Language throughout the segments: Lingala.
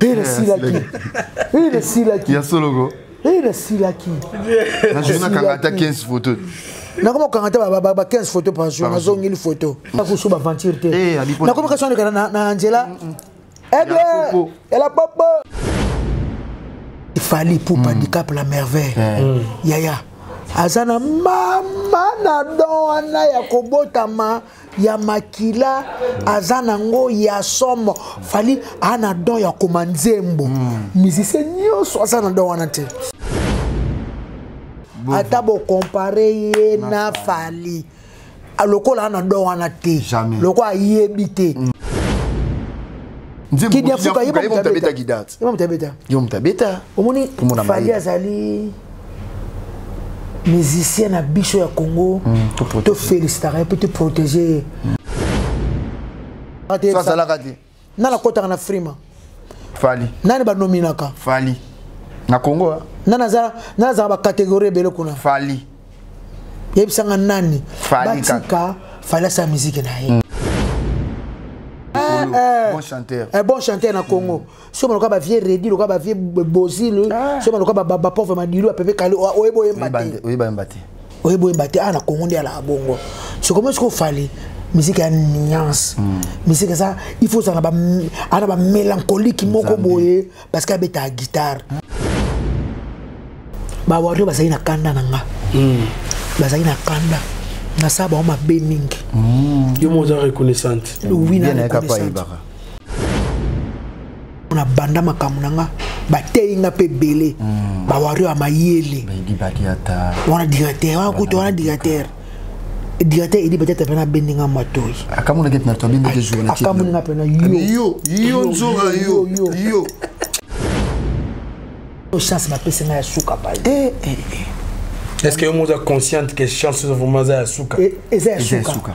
Ele silaki. Ele silaki. Ya soloko. Ele silaki. Na journée kanga ata 15 photos. nakoma kokanga te ba 15 photo par jour nazongeli photo nakoso baventure te eh, nakomi kasi andekana na nzela eble ela popo fali poupe mm. handicap la merveille eh. mm. yaya aza na mama na don wana ya kobotama ya makila aza nango ya somo fali ana don ya koma nzembo hmm. musicien nyonso aza na don wana te ata bokompare ye na fali ah, lokola ana don wana te lokola ayebi te hmm. kidiafuka ye motabeta omoni fali azali musicien na biso ya congo mm, tofelicitaka ye mpe toprotege ye asalaka te nani akotaka na frima fali nani banominaka fali na congo ah? nani azalaka bacatégorie ebele kuna fali yebisanga nani batika fali asala miziki na ye mm. eh, eh. bon chanteur eh, bon chanteur na congo mm. soma lokola ba vieux redi lokola ba vieux bozile ah. soma lokola ba ba pauvre madilu apepe kali oyeba oyemba te oyeba oyemba te oyeba oyemba te ah na kongo nde alaka bongo sokomo soko fali musique ya nuance hmm. musique eza il faut ozala ana ba mélancolique moko boye parce que abeta ya guitare bawardo bazali na kanda na nga hmm. bazali na kanda nasala bango mabe mingi hmm. yo mo oza reconnaissante oui na reconnaissante na banda makambo na nga bateyi nga mpe ebele hmm. bawario ya mayele wana dictateur wana kutu wana dictateur dictateur edi batata mpe nabendi nga matoi akamonaki mpe nato abendi akamoni nga mpe na yo yo nzoka yo yo chance bapesi nga ya suka bai eh, eh, eh. est ce que yo moza consciente que chance vraiment eza ya suka eza ya suka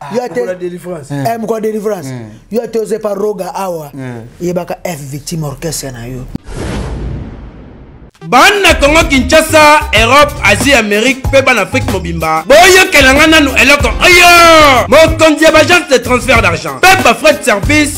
Ah, yo ate mokolo ya délivrance eh, eh mokolo ya délivrance eh. yo ate oza epa roga awa eh. yebaka f victime orchestre na yo bana kongo kinshasa europe asie amérique mpe bana afrike mobimba boyokela ngai nanu eloko oyo mokonzi ya baagence de transfert d'argent mpe bafrais de service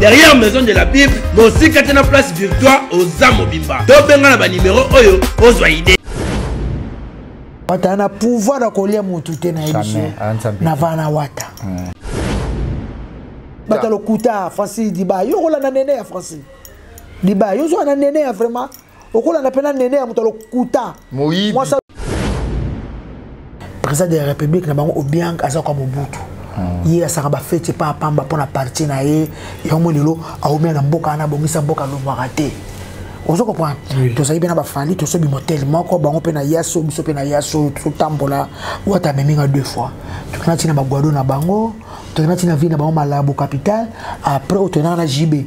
derrière maison de la bible mosika te na place virtoire oza mobimba tobenga na banimero oyo ozwa ide wata na pouvoir ya kolia motu te na ye biso na vana wata hmm. bata lokuta francine diba yo kolanda nene ya francine diba yo ozwa na nene ya vraiment okolanda mpe na nene ya moto alokuta mwasa président de la république na bango obiang aza kwa mobutu hmm. ye asaka bafeti epa apamba mpo na parti na ye yango lelo aomia na mboka wana abongisa mboka alongwaka te ozo comprendre tozali mpe na bafali tosobi motel moko bango mpe na yaso biso mpe na yaso totambola wata amemi nga deux fois tokenda ntina baguado na bango tokenda ntina ville na bango malabo capital après oyo tokendaka na jibe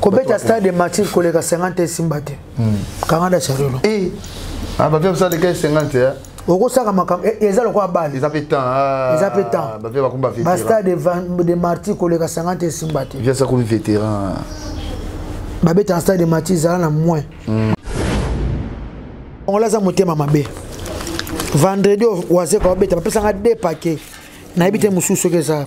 kobeta stade de martyr koleka 50 esimba te hmm. kangada charelo eh, ah, bape osaleka 50 eh? okosaka makambo eh, eza lokola bale eza mpe temps ah, eza mpe temps bastade de martyr koleka 50 esimba te akomi vétéran babeta na stade de martyr ezala na moins hmm. ongola aza motema mabe vendredi wazeka babeta bapesanga de paquet nayebi te mosusu soki eza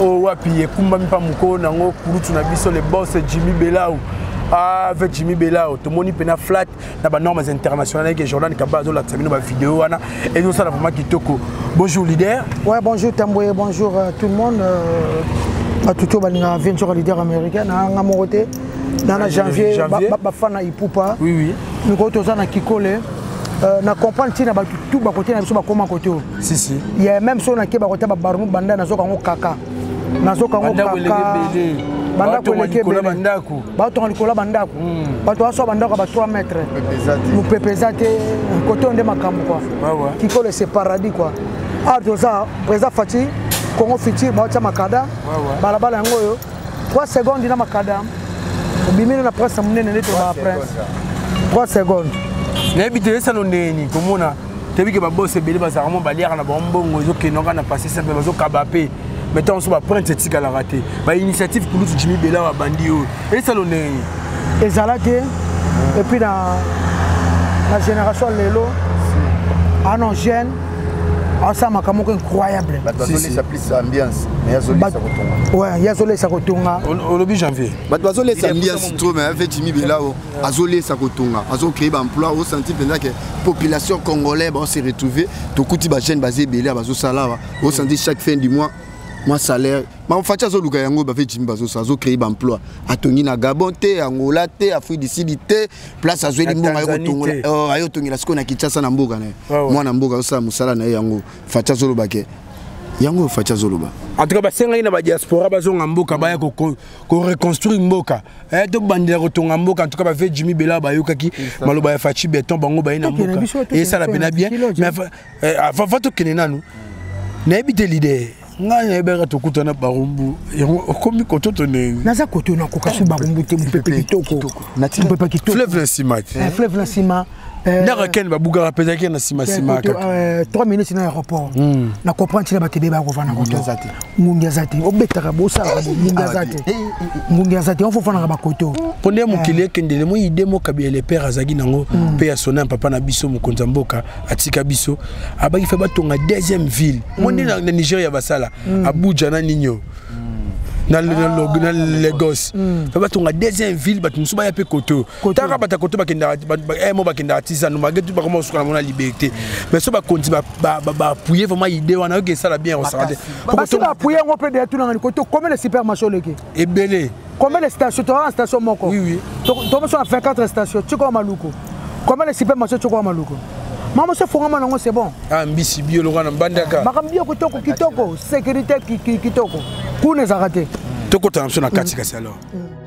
oyo oh, wapi ekumbami mpa mokolo nango kulutu na biso le boss jimmy belau avec Jimmy Belao tomoni pena flat na ba normes internationales que Jordan Kaba zo lakisa bino ba vidéo wana et nous ça vraiment kitoko bonjour leader ouais bonjour Tamboye bonjour euh, tout le monde euh, à tout au balinga venture leader américain na nga moko te na na janvier ba fan na ipupa oui oui nous ko tozana kikole euh, na comprendre ntina bato tu bakote na biso bakóma kote oyo si si ya même so nakeba kota babarmu banda nazoka yango kaka nazoka yango kaka bandako eleki ebele batonga likolo ya bandako hmm. bato baswa bandako ya ba 3 mètre mopepe eza te kote oyo nde makambo kua kikolo ese paradis kua awa ah, toza président fati congo futur baotya makada balabala yango oyo 3 seconde na makada obimini na prince ya monene nde toba prince 3 seconde nayebi te esalo ndeni komona toyebi ke babosi ebele bazalaka mo baliaka na bango mbongo ezokendaka na pase simple bazokaba mpe mai ntango mosusu baprinte etikalaka te bainitiative kulutu jimi bela babandi oyo esalo ndenge ezala te epuis na na génération lelo ano jeune asala makambo moko incroyable ye azolesa kotonga olobi janvier bato bazolesa ambiance tro mai ave jimi belao azoliesa kotonga azocree baemploi osanti mpenza ke population congolais baose retrouve tokuti bajeune baza ebele bazosala awa osanti chaque fin du mois mwa salaire mafaci azoluka yango bafe jimi bazosala azocree baemploi atongi na gabon te angola te afrique du sud te place azweli mbongo ayotongela oh, sikoyo na kinshasa na mboka na ye mwana mboka azosala mosala na ye yango faci azolobake yango faci azoloba en tout cas basengaki na badiaspora bazonga mboka baya ko reconstruire mboka eh to bandela ko tonga mboka en tout cas ba fait Jimmy Bela ba yokaki maloba ya Fachi Beton bango ba ina mboka et ça la pena bien mais eh, avant va to kene nanu na ebite l'idée ngai nayebaka tokutana barumbu yango okomi kototo ndenge naza koto nakoka so barumbu te mopepe kitoko mopepe kitoko fleuve na nsima te eh, fleuve na nsima Eh. ndaka kende babukaka mpenza ke na nsima nsima eh, kaka 3 eh, minutes na aéroport hmm. na comprendre ntina bato ebeba kovanda koto ngungi aza te obetaka bosalaka ngungi aza ah, te ngungi aza te ofo ofanaka bakoto mpo nde mokili ekendele mo ide mo kabila le père azalaki nango hmm. mpe ya sona ya papa na biso mokonzi ya mboka atika biso abaki fe batonga deuxième ville mo nde hmm. na nigeria basala abuja na ninio na Lagos mpe batonga deuxième ville bato mosusu baya mpe koto kotaka bata kote bakendaka eh, mo bakendaka tisanu magetu bakoma kosuka na mona liberté mais so bakonzi baapuye vraiment idée wana oyoki esala bien kosaka te basi baapuye yango mpe deya tunanga nikoto combien de supermarché oleki ebele combien de station toaa na station moko tomoso na 24 station tikoa maluku combien de supermarché tikoa maluku mama so fongama nango c'est bon ah mbisi bio loka na mbandaka makambo bio kitoko kitoko sécurité kitoko kuna ezalaka te tokotana biso na kati kasi alors mm.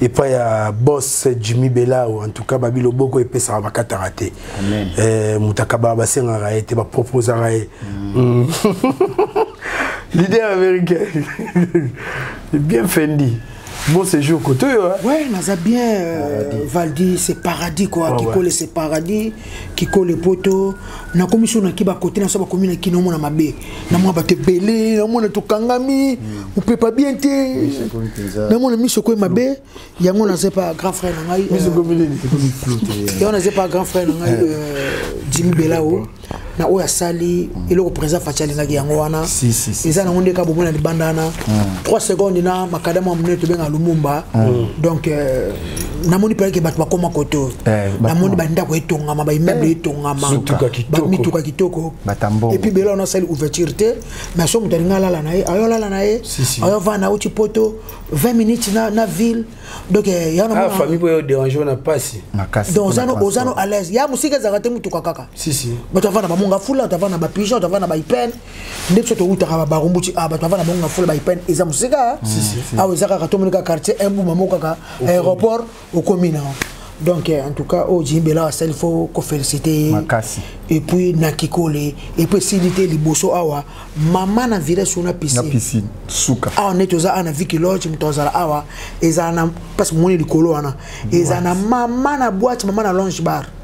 epai ya boss jimmy belao en tout cas babi loboko epesaka bakataka te eh, moto akabaka basengaka ye te baproposaka ye mm. leader américain bien fendi bon séjour koto yo ouais naza bien euh, valdi c'est paradis quoi oh, kikole ouais. c'est paradis kikole poto nakomi so naki bakote na so bakomi na kino omona mabe namona bato ebele namona tokangami mopepa hmm. bien te namona miso ekoye mabe yango naza pa grand frère na ngai euh, yango naza pa grand frère na ngai eh. euh, jimi belao na oyo asali hmm. eloko président faci alingaki yango wana eza nango nde ka bomona libanda wana 3 hmm. seconde na makadama monene tobenga lumumba donc euh, namoni mpe eke bato bakoma koto eh, namoni bandako etongama baimmeuble eh, etongama mituka kitoko epuis bela wana asali ouverture te mais so moto alingi alala na ye ayo alala na ye ayo vana auti poto 20 minutes na, na ville donc eh, yafamille mpo yoderange na mpasi donc ozano alaise ya mosika ezalaka te motuka kaka bato avana bamonga fula bato avana bapigeon bato avana baipene nde biso towutaka babarumbuti a ah, bato bavanda bango na fola baipane eza mosika ah. ah, awa eza kaka tomoni kaka quartier embuma moko kaka aéroport okomi na donc eh, en tout cas oyo oh, jimbela asali fo kofélicité ye et puis na kikole et puis esili te liboso awa mama na virus ona piscine suka awa nde toza awa na viki loge moto azala awa ezala na parce moni likolo wana ezala na mama na boite mama na longe bar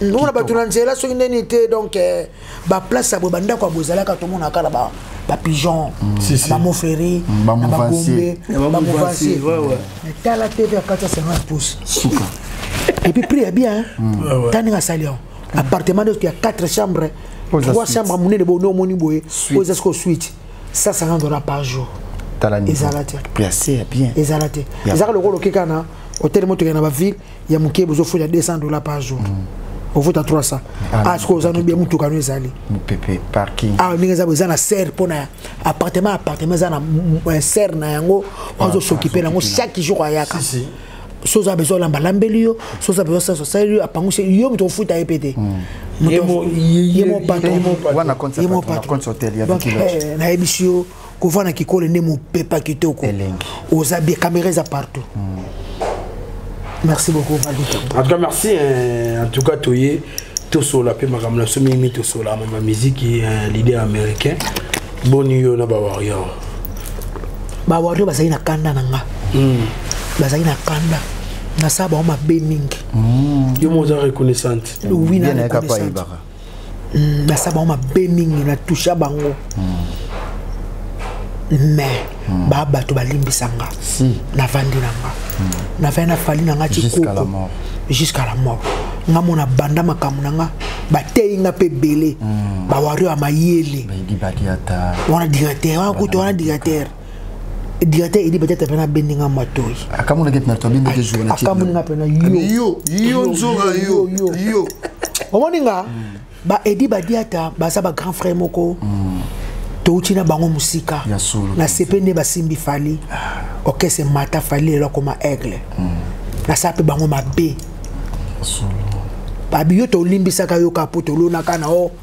wana bato na nzela soki nde nini te donc eh, baplace ya boye bandako ya boye ezalaka tomonaka na bapigeon na bamofleri na bagombe bamovasie tala tv ya 450 pouce suka epuis prix ya bien hmm. ta ndenge asali yango appartement de ya 4 chambre 3 chambre monene boye nde omoni boye oyo eza sikoyo switch 150 dollar par jour ezala te ezala te ezaka lokola okeka na hotel motoke na baville ya moke bozo futa 200 dollars par jour mm. ofuta 300 ah sikoyo oza nobi ya motuka no ezali awa ndenge eza eza na serre mpo na appartement appartement eza na serre na yango azosokipe na yango chaque jour ayaka si, si. so oza besoin olamba alambeli yo so oza besoin sasa osaleli yo apanguse yo moto ofuta ye mpe te ye mo patron ye mo patron nayebisi yo kova na kikole nde mopepa kitoko oza bie kamera eza partout mm. merci beaucoup valita en tout cas merci eh, en tout cas toye tosola mpe makambo na biso mingimingi tosola mama miziki eh, leader américain boni yo na bawario bawario bazali na kanda na nga mm. bazali na kanda nasala bango mabe mingi mm. yo mo oza reconnaissante oui na reconnaissante nasa hmm, bango mabe mingi na toucha bango hmm. mais hmm. ba bato balimbisa nga navandi na nga navai nafali na nga cikoko jusqu'à la mort nga mona banda makambo na nga bateyi nga mpe ebele bawario ya mayele wana dictateur wana kutu wana dictateur directeur edi batata mpe nabendi nga matoi akamonaki mpe nato abendi mpe journaliste akamoni nga mpe na yo yo nzoka yo yo omoni nga hmm. ba edi badiata baza ba grand frère moko hmm. touti na bango mosika na sepe nde basimbi fali ah. okese mata fali lelo akoma aigle hmm. nasala mpe bango mabe babiyo tolimbisaka yo ka mpo tolonaka na o oh.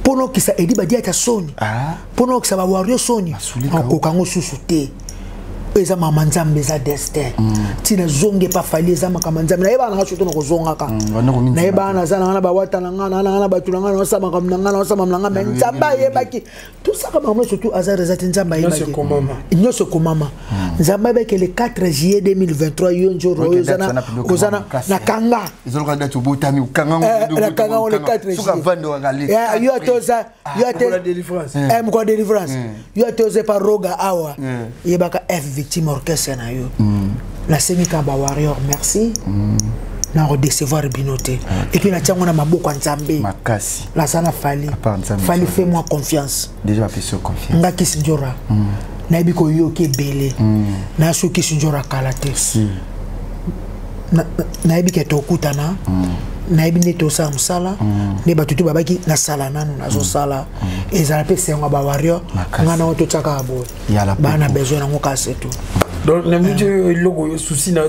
mpo nokisa edi badiata soni ah. mpo nokisa bawario soni nakoka yango susu te eza mama nzambe eza destin mm. ti nazongi epa fali eza makambo nzambe nayebaka nanga soto nakozongaka mm, nayebaka naza nanga na bawata na ngai nanga na bato na ngai naosa makambo na ngai naosa makambo na ngai mai nzambe ayebaki tosaka makambo nyonso tu azar eza te nzambe ayebaki nyonso ekomama mm. nzambe ayebaki le 4 juillet 2023 yo nzoro oyo oza na kanga ezaloka dati obotami okanga ngo eh, na kanga ngo le 4 suka vando kaka le ya eh, yo atoza ah, yo ate la délivrance eh, eh mko délivrance eh. yo atoze pa roga awa ye baka F victime orchestre na yo mm. na semi ka ba warrior merci mm. na ko décevoir bino te ah. et puis na tiango na maboko nzambe makasi la sana fali fali fait moi confiance déjà fait sur confiance nga kisindjora mm. nayebi koyoka ebele mm. nasuki sindjora kala te si. nayebi ke tokutana mm. nayebi nde tosala mosala mm. nde bato tu babaki nasala nanu nazosala mm. ezala mpe esengo ya bawario nga nango totyaka boye baa na besoin yango kasi tu donc na miti oyo eloko oyo susi na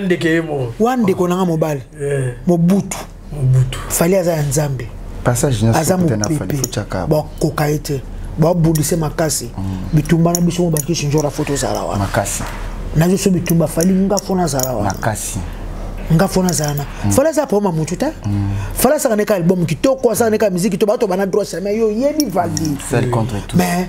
ndeke ye moko wa ndeko nanga mobali eh. mobutu mobutu fali aza ya nzambe passage nyonso aza mopepe bakoka ye te babundise makasi mm. bitumba na biso mobakisi nzora fo tozala wana makasi nazo so bitumba fali nga fo nazala wana makasi nga fo nazala na mm. fala azala poma motu te mm. fala asaka neka album kitoko asaka neka miziki to bato bana droit sema yo oyebi valdi mais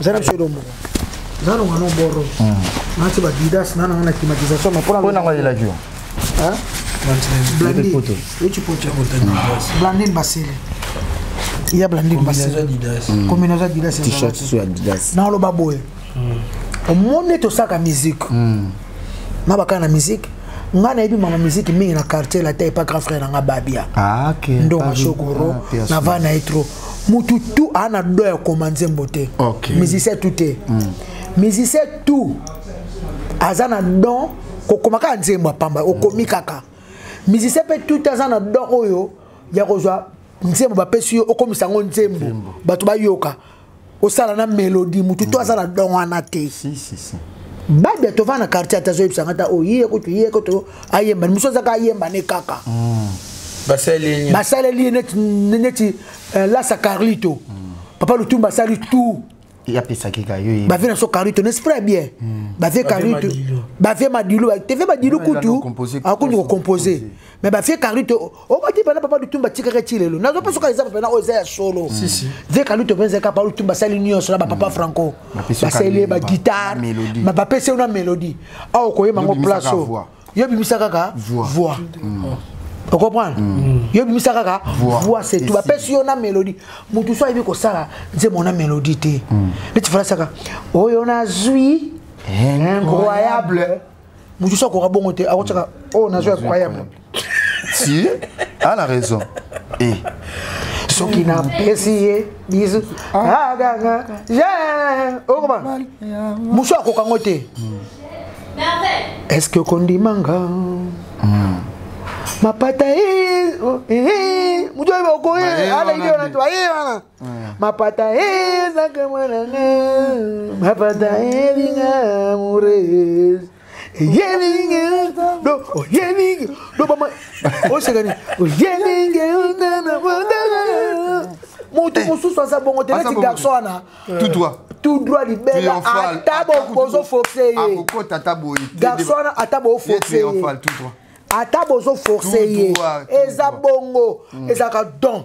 ozali na biso edo moko ozali longa no boro nati badidas nana wana climatisation mais mpona nanga elaki yo blandine basele ya blandine basele combinaison adidas hmm. naoloba boye hmm. omoni ete osaka musique hmm. na bakana na musique nga nayebi mama miziki mingi na quartier lata epa grand frère na nga babia ah, okay. ndonga shokoro ah, na va na ye trop mutu tu aa na do ya koma nzembo te okay. musicien tu te mm. musicien tu aza na don kokoma kaka nzembo ya pamba okomi kaka musicien mpe tu te aza na don oyo ya kozwa nzembo bapesi yo okomisa yango nzembo bato bayoka osala na melodi motu to aza na don wana te bade tova na quartier ata azoyebisa nga ta oyiye oh, kutu ye kutu ayemba mosu azaka ayemba ne kaka mm. basaleli ye neti euh, lasa carlito mm. papa lutumba asali tout yapesaki ka yo ye bave na so carito n'est-ce pas bien hmm. bave carito bave madilu teve madilu kutu akundi ko composer mais bave carito obaki pena papa lutumba atikaka ti lelo nazo mpe soki eza pena oyo eza ya solo vie kaluto mpe ezaka papa lutumba asali nyonso na bapapa mm. franco basali bagitare bapesi yo na mélodie awa okoyema yango place oyo yo bimisa kaka voix mm. ocomprendre mm. yo bimisa kaka voix c'est tout bapesi yo na mélodie motu so ayebi kosala nzembo na mélodie te neti falasaka oyo nazwi incroyable mutu so akoka bongo te akotyaka oyo oh, nazwa incroyable si a la raison e soki napesi ye bisu ah. aganga okoma musu akoka ngo te est ce que okondima nga hmm. mapata mutu oyebi okoye alaidi wana to aye wana Ah. mapata ezaka mwananga mapata elinga amoureuse eyelinge do oyelinge do bama osekani oyelinge ondana mondana moto eh. mosusu aza bongo te neti garçon wana tout droit libela ata bozo force ye garçon wana ata bo force ye ata bozo force ye eza bongo hmm. ezalaka don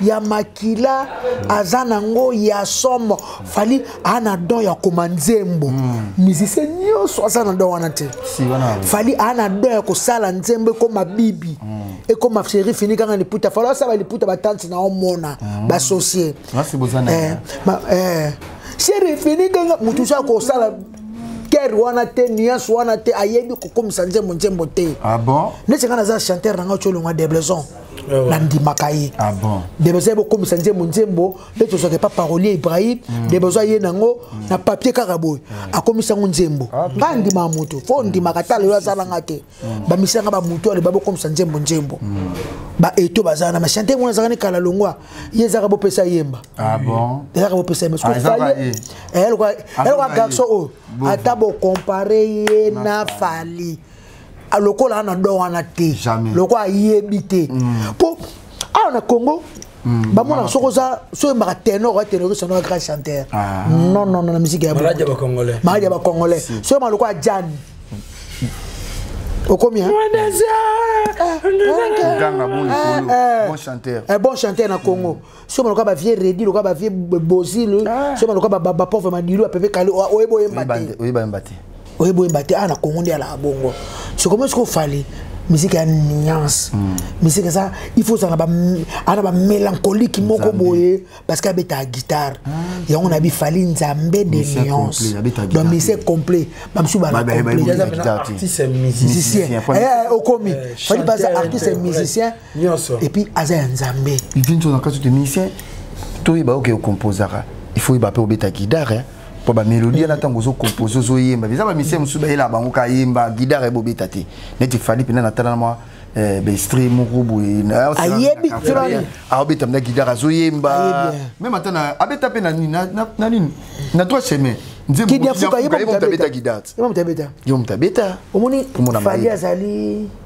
ya makila aza nango ya somo fali ana don ya koma nzembo hmm. musicien nyonso aza na don wana te fali ana don ya kosala nzembo ekoma bibi hmm. ekoma sheri fini kaka liputa fali asala liputa batanti na omona hmm. basosie eh, eh. sheri fini kaka motu oza kosala kere wana te nuance wana te ayebi kokomisa nzembo nzembo te ah neti ngai naza chanteur na ngai otyolongwa deblaison Eh nandimaka ye ah ndebe ozali bokomisa nzembo nzembo nde tozwaka epa parolier ibrahim hmm. ndebe ozwa ye nango hmm. na papier kaka boye hmm. akomisa yango nzembo ah nga andimaka moto fo ndimaka ata lelo azala nga te bamisanga bamoto oyo aleba bokomisa nzembo nzembo baeto bazala na machante mwana azalaka ne kala longwa ye ezaka bopesa yemba ah ezaka bopesa yemba eloko garçon oyo ata bokompare ye na fali ah, lokola ana do wana te lokola ayebi te mm. po awa na congo mm. bamona soki oza soki oyembaka tenor oya tenoriste ono ya grand chanteur ah. non non non na miziki ya maladi ya bacongolais maladi ya bacongolais soki oyemba lokola jane okomi eh, eh, eh, bon chanteur na congo soma lokola ba vieux redi lokola ba vieux bozil ah. soma lokola ba ba pauvre madilu apepe kali oyeba oyemba te oyeba oyemba te oyeba oyemba te ah na kongo nde alaka bongo sikomo siko fali musique ya nuance hmm. musique eza il faut ozala ana bamélancolique moko boye parce que abetaka guitare ah. yango na bifali nzambe de nuance donc mise complet bamosusu balamusicien okomi fali baza artiste musicien nyonso et puis aza ya nzambe vinso na kati te musicien toyeba oke okomposaka il faut yeba mpe obeta guidare mpo bamélodie wana ntango ozokompose ozoyemba eza bamisie mosusu bayela bango ka yemba gidare bobeta te neti fali mpena natala na mwa eh, bestre moko boye ayebi aobeta mna gidare azoyemba meme ata na abeta mpe na nini na nini na trois chemin nzemboabeta gidare yo moto abeta omoni fali azali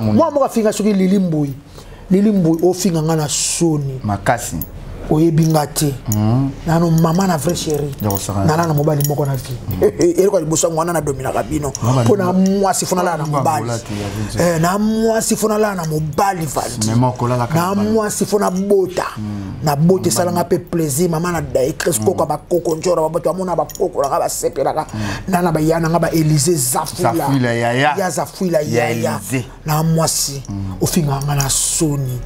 mwa moko afinga soki lili mbui lili mbui ofinga nga na soni makasi oyebi nga te hmm. nano mama na vrai chéri nalala na mobali moko na vie hmm. eloko ya liboso yango wana nadominaka bino mpo na mwasi fo nalala na mobali eh, na mwasi fo nalala na mobali vandi na mwasi fo nabota hmm. na bote esalanga mpe plaisir mama na daecres mm. koko bakoko njora babato bamona bakokolaka basepelaka mm. na na baya nanga baelize zafuila ya zafuila yaya na mwasi mm. ofingaka nga na soni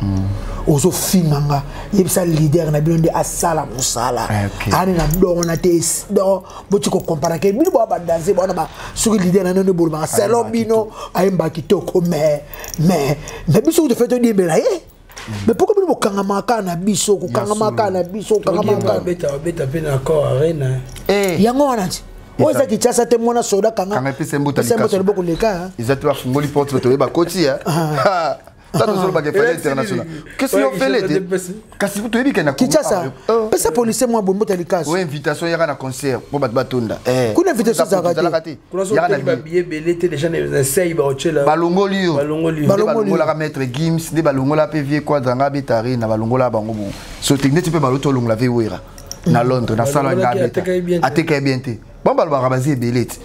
ozofinga nga yebisa leader na bino nde asala mosala eh, ani na dongo na te don boti kokomparake bino baa badanse bawana soki leader na bino nde bolobaka selon bino ayemba kitoko mais mais mais biso kutu fe todiembela ye mais pourquoi bino bokangamaka kaka na biso kokangamaka kaka na biso kokangamaka beta mpe na cor arena eh. yango wana ti oyo eza kinshasa te mwana soda kangaesembotaliboko leka eza te bafungoli porte bato oyeba koti eh. ah. tata ozolobaka efale international kesi yo ofele te kasi toyebi kenda kinshasa oh. pesa policier mwa bombota likasi o invitation yaka na concert mpo bato batonda eh. kuna invitation ezalaka te balongoli yo balongolaka maître gims nde balongola mpe vie quadra nga abeta arena balongola bango bongo so te ndeti mpe baloti olongola vie wera na londres nasala nga abeta ateka ye bien te bango balobaka baza ebele ti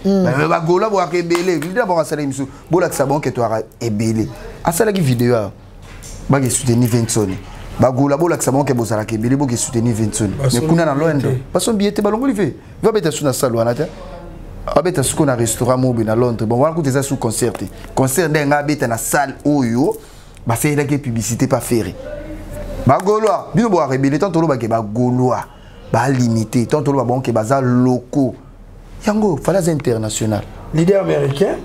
bagola bwaka ebele lida bango asalaki mosusu bolakisa bango ke toyaka ebele asalaki video awa bake soutenir Vincent bagola bolakisa bango ke bozalaka ebele boke soutenir Vincent mais kuna na loin basombi ye te balongoli ve va beta su na salle wana te abeta suko na restaurant mobe na londres bon wana kuta eza su concert te concert ndenge ngai abeta na salle oyo basalelaki publicité pa ferre bagolois bino boarebele tant olobake bagolois balimite tant oloba bango ke baza loko yango fale aza international leader américain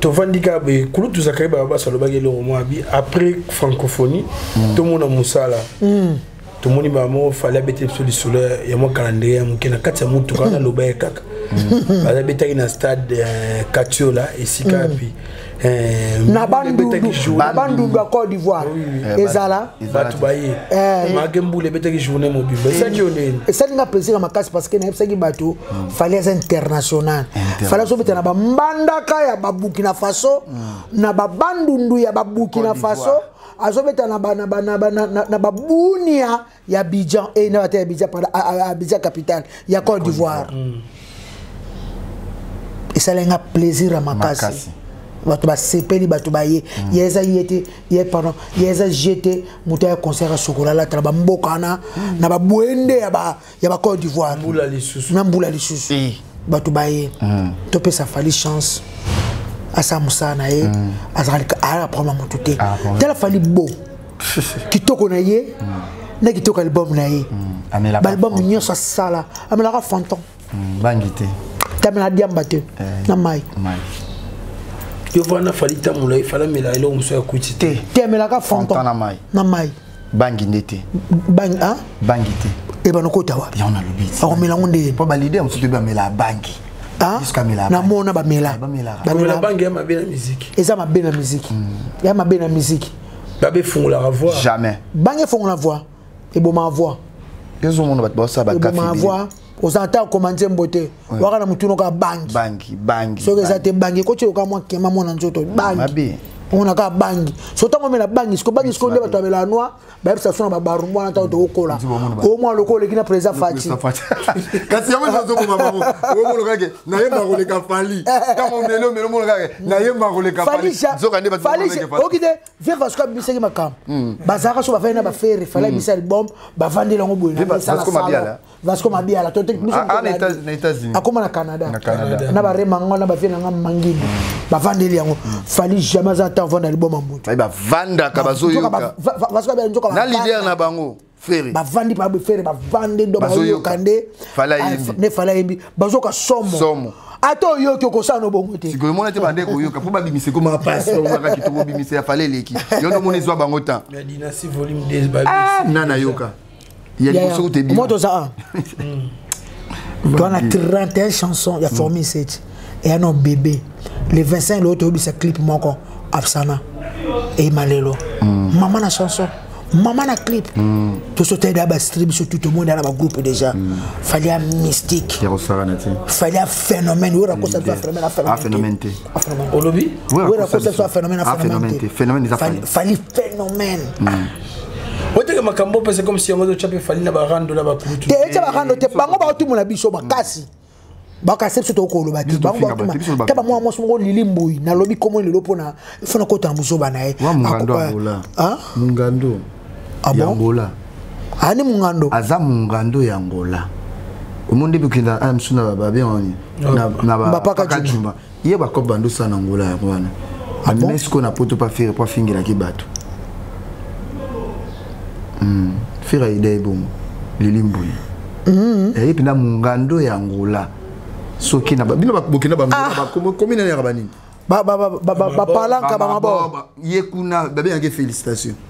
tovandi kaka boye kulu tozalaka ye baba basi alobaki eloko mwa bi après francophonie mm. tomona mosala mm. tomoni baa moko fali abeteli biso lisolo ya mwa kalandrie ya moke na kati ya motuka naloba ye kaka mm. bazabetaki na stade eh, katiola esika api Eh, na bandundu na bandundu ya Côte d'Ivoire eh, eh, ezala bato baye make mbula ebetaki journée mobimba esaki yo nini esali nga plaisir ya makasi parce que nayebisaki bato hmm. fali aza international fali azobeta na bambandaka ya babukina faso hmm. na babandundu ya babukina faso azobeta na babunia ya Abidjan et non ata Abidjan pardon Abidjan capitale ya Côte d'Ivoire mm. esala nga plaisir ya makasi bato basepeli bato baye mm. ye eza ye te ye pardon ye eza je te moto ya concert asokola alatala bamboka wana mm. na babwende ya bacode d'ivoire na mbula lisusu eh. bato baye mm. topesa fali chance asala mosala na ye azalaka aala problème ya motu te tala fali bo kitoko na ye na kitoko album na ye mm. baalbum nyonso asala amelaka fanton mm, bangi te tamela diamba te eh. na mai yo vana fali tambola efala mela eloko mosusu ya kuti te te amelaka fanton na mai bangi nde te bangi ah? bangi te ebana eh, okota wapi yango nalobi akomela yango nde mpo balide mosusu toyebi amela bangi ah? namona bamela eza mabe na miziki ya mabe na miziki babe efungolaka voix jamais bange efongola voix ebomaka voix ezomona bato baosala ebomaka voix oza ata okoma nzembo te waka na motuna oka bangi bangi bangi soki eza te bangi ekoti oka mwa kema mwana nzoto bangi omona kaka bangi so ntango omela bangi siko bangi siko nde bato bamela noir bayebisa biso na babarum wana ntango tokokola omwa lokola oleki na président fati kasi yango ezazokoma bango omona kake nayemba koleka fali ntango omeli omeli omona kaka nayemba koleka falizoka nde baoki te veva soki abibisaki makambo hmm. bazalaka so bafai na bafere fali hmm. abisa album bavandeli yango boye vasco mabiala akoma na canada na baremango na bavie nanga mangini bavandeli yango hmm. fali jamais aza ata avanda album ya moto bavandaka bazoyoka na lider na bango ferre bavandi babe ferre bavandi ndo bazoyoka nde ne fala ayembi bazoyoka somo somo ata oyoki okosala no bongo te sikoyo omona te bande koyoka mpo babimisa ekoma mpasi omonaka kitoko obimisa ya fala eleki yo nde omona ezwa bango temps ah, na nayoka ya liboso kutebimoto za a twana 31 chanson ya formi seti eya no bebe le 25 lelo toyebisa clip moko afsana eyima lelo mm. mama na chanson mama na clip mm. tosotali na bastri biso tu tomoni na bagroupe déjà mm. fali a mystique fali a phénomène oyo rakosa biso phénomène a phénomène te olobi oyo rakosa biso phénomène a phénomène te fali phénomène oteke makambo opesa comme si yango ezotya mpe fali na barando na bakulutu te etya barando te bango baotumbola biso makasi bakase biso tokoki koloba te bango bakima ta bamwana mwasi moko lili mboi nalobi komo lelo mpona fona kotana buzoba na ye mungando yangola ani mungando aza mungando ya angola omoni nde bokenda aya mosusu na bababe wani na bapakacumba ye bakob bando sa na ngola yango wana ah amemi sikoyo na poto pa fere po afingelaki bato hmm. fere ayida ye bongo lili mbuli hmm. eh, ye mpenza mongando ya ngola soki na bino baboki na bangola ah. bakomi nani yaka banini bapalanka bamabor ye kuna babengaki félicitation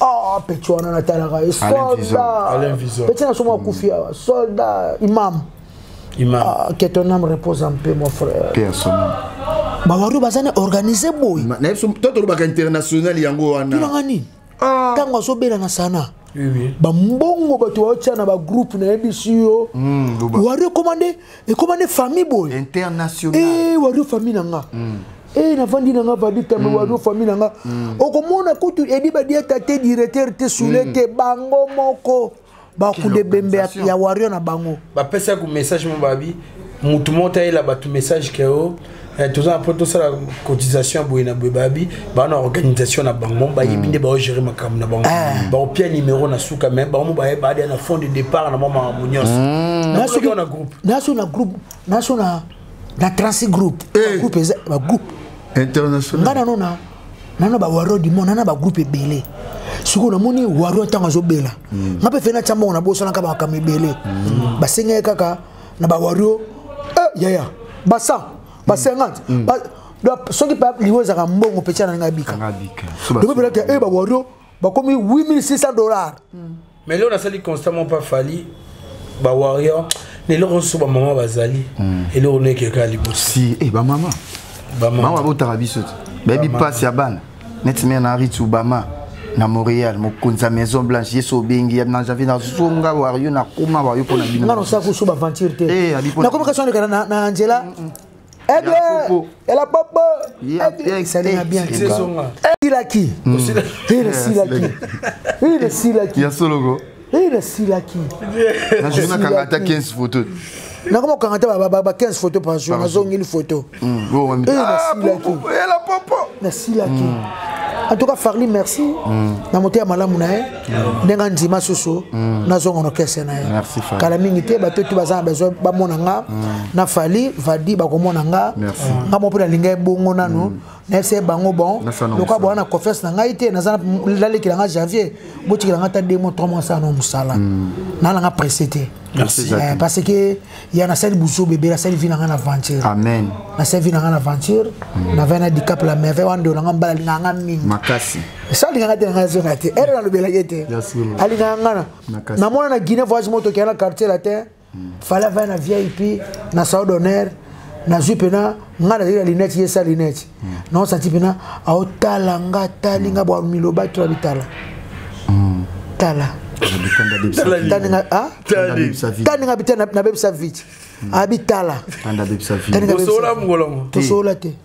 ah peti wana natalaka ye soldapeti na somo akufi awa soldat imam ah, que ton âme repose en paix mon frère bawario baza ne organise boye na biso to tolobaka international yango wana tolanga nini ntango ah. azobela na sana bambongo bato baotya na bagroupe nayebisi yo hmm, wario ekoma nde ekoma nde famille boye international e eh, wario famille na nga mm. e eh, navandi na nga vadita me mm. wario famille na nga mm. okomona kutu edi badiata te directeur te sule mm. te bango moko bakunde bembe ya wario na bango bapesaki message mo babi motu moko tayela bato message keo Eh, toza mpo tosala cotisation ya boye na boye babi baa na organisation na bango bayebi mm. nde baogere makambo na bango ah. bakopia numero na suka mai bango baadea na fond de départ na mwa makambo nyonso mm. naso na groupe naso na groupe naso na na transi groupe eh. groupe eza bagroupe international ngai nano na nano bawaro du monde nana bagroupe ebele sikoyo namoni waro ntango azobela mm. ngai mpe fena tia mbongo nabosanaka bamakambo ebele basengaki kaka na ba wario eh yaya ba 100 ba 50 mm. ba donc soki pa liwo ezaka mbongo petit na ngai bika donc pela que eh ba wario ba komi 8600 dollars mm. mais là on a sali constamment pas fali ba warrior lelo kosusu bamama bazali hmm. eloko noyekeka liboso si e eh, bamama bamama babotaka biso te bayebi mpasi ya bana neti mia na aritz obama na montréal mokonzi ya maison blanche ye so obengi na janvier nazonga wario nakoma wario mpo na bino nga nosala kusu baventure te eh, nakomi kasi wanekana na nzela ela popo esalina bien esilaki esilaki esilaki ya soloko Hey, na silaki. Na journée na kanga ata 15 photos. Na kama kanga ata ba ba 15 photos par jour, na zongi li photo. Mm. Bo mami. Hey, na silaki. Hey, la popo. Na silaki. Mm. En tout cas Farli merci. Mm. Na moto ya malamu na ye. Mm. Ndenga nzima susu mm. na zongo no kese na ye. Merci Farli. Kala mingi te ba totu bazana besoin ba mona nga mm. na Farli vadi ba ko mona nga. Merci. Nga mo pe na linga bongo nanu. Mm. nayebisa ye bango bon lokola boa na confiance na ngai te naza nalekela ngai janvier botikela ngai ata 2 mois 3 mois sana mosala hmm. naa na ngai presse te eh, parce que ya nasali buzoba ebele asali vi na ngai na aventure nasali vi na ngai na aventure hmm. na vai na dicap la merveille wana ndeyo na ngai mbala alingaka ngai mingi makasi so alingaka te na ngai azonga te ere nalobelaki te alingaka ngai na namona na guinée voyage moto okea na quartier latin fala avaya na vip na sao d'honneur nazwi mpena ngai nazali na linete ye sa linete hmm. naosanti mpena aotala nga atali nga bwa miloba to abitala hmm. tala tani nga bita nabebisa vite abitala tosola te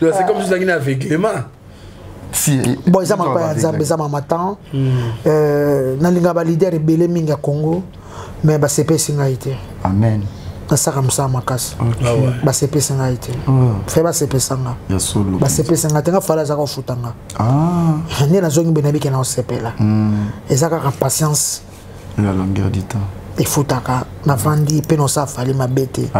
Donc c'est comme si ozalaki na aveuglement. Si, bon eza maloba ya nzambe eza mama temps hmm. euh, nalinga balider ebele mingi ya congo mais basepesi ngai te amen nasaka mosala makasi ah basepesi ngai te hmm. fe basepesa nga basepesi nga te nga fala azaka kofuta nga ah. nde nazongi boye nabike na kosepela hmm. eza kaka patience la longueur du temps efutaka navandi mpe nosafali mabe te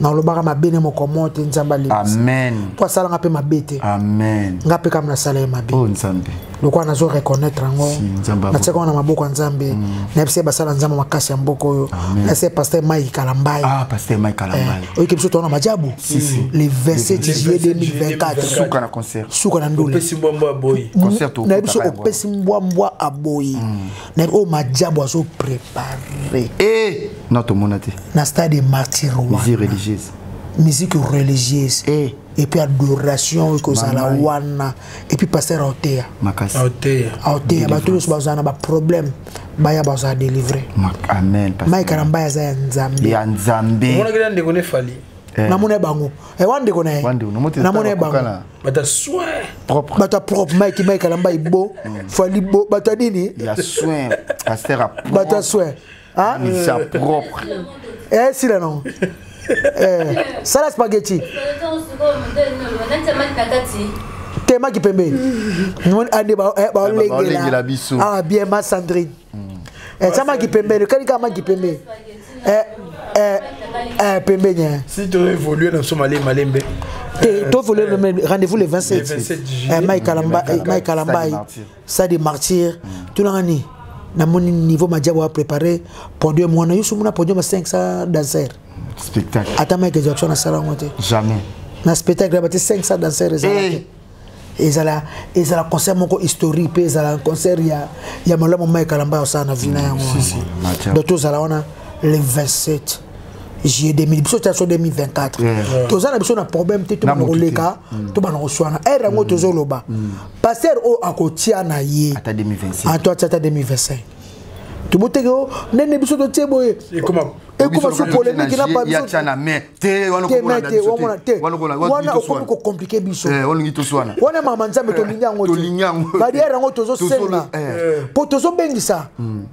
nalobaka mabe ne moko mo te nzambe alimisa mpo asalanga mpe mabe te nga mpe kama nasala ye mabe oh, lokola nazo reconnaître yango natia kaka na maboko ya nzambe mm. nayebisi ye basala nzambe makasi ya mboka oyo nayebisi ye paster mike kalambai ah, eh, oyike biso towana majabu le 27 juillet 2024 suka na ndule nayebi biso opesi mbwa mbwa aboyi mm. mais oyo madiabo azo préparer eh na tomona te na stade de martyr musique religieuse musique religieuse eh et puis adoration ekozala wana et puis pasteur aoteya makasi aoteya aoteya bato nyonso bazala na baproblème baya bazala délivre amen maika na mbai aza ya nzambe ya nzambe omonaki na ndeko ne fali eh. namona bango eh, wana ndeko na ye namona bango bata soin propre bata propre mike mike alamba ibo mm. fali bo bata nini ya soin pasteur a propre bata soin ah mm. ça propre eh si là non eh sala spaghetti tema kipembe mm. ande ba eh, ba lengela ah bien ma sandrine eh ça m'a qui pembe le quelqu'un m'a qui pembe eh eh eh pembe nya si tu évoluer dans ce malé malembe te to volet le même rendez-vous le 27 eh Mike Alamba Mike Alamba ça des martyrs tout l'année na moni niveau madiabo a préparé podium mwana yusu muna podium 500 danseurs spectacle ata Mike Jackson asala ngo te jamais na spectacle ba te 500 danseurs ezalaki ezala ezala concert moko historique mpe ezala concert ya, ya malamu mai kalamba ya osala na vina yango wana donc tozala wana le 27 juillet 2000 biso tya so 2024 toza na biso na problème te tobana koleka mm. tobana koswana ere yango mm. tozoloba mm. paster oyo akotia na ye ato atia ata 2025 toboteki o oh, ndenge biso totie boye ekoma so polemike na te wana okomi kocomplike biso eh, wana mama nzambe tolingi yango te badiere yango tozosenga mpo eh. tozobengisa hmm.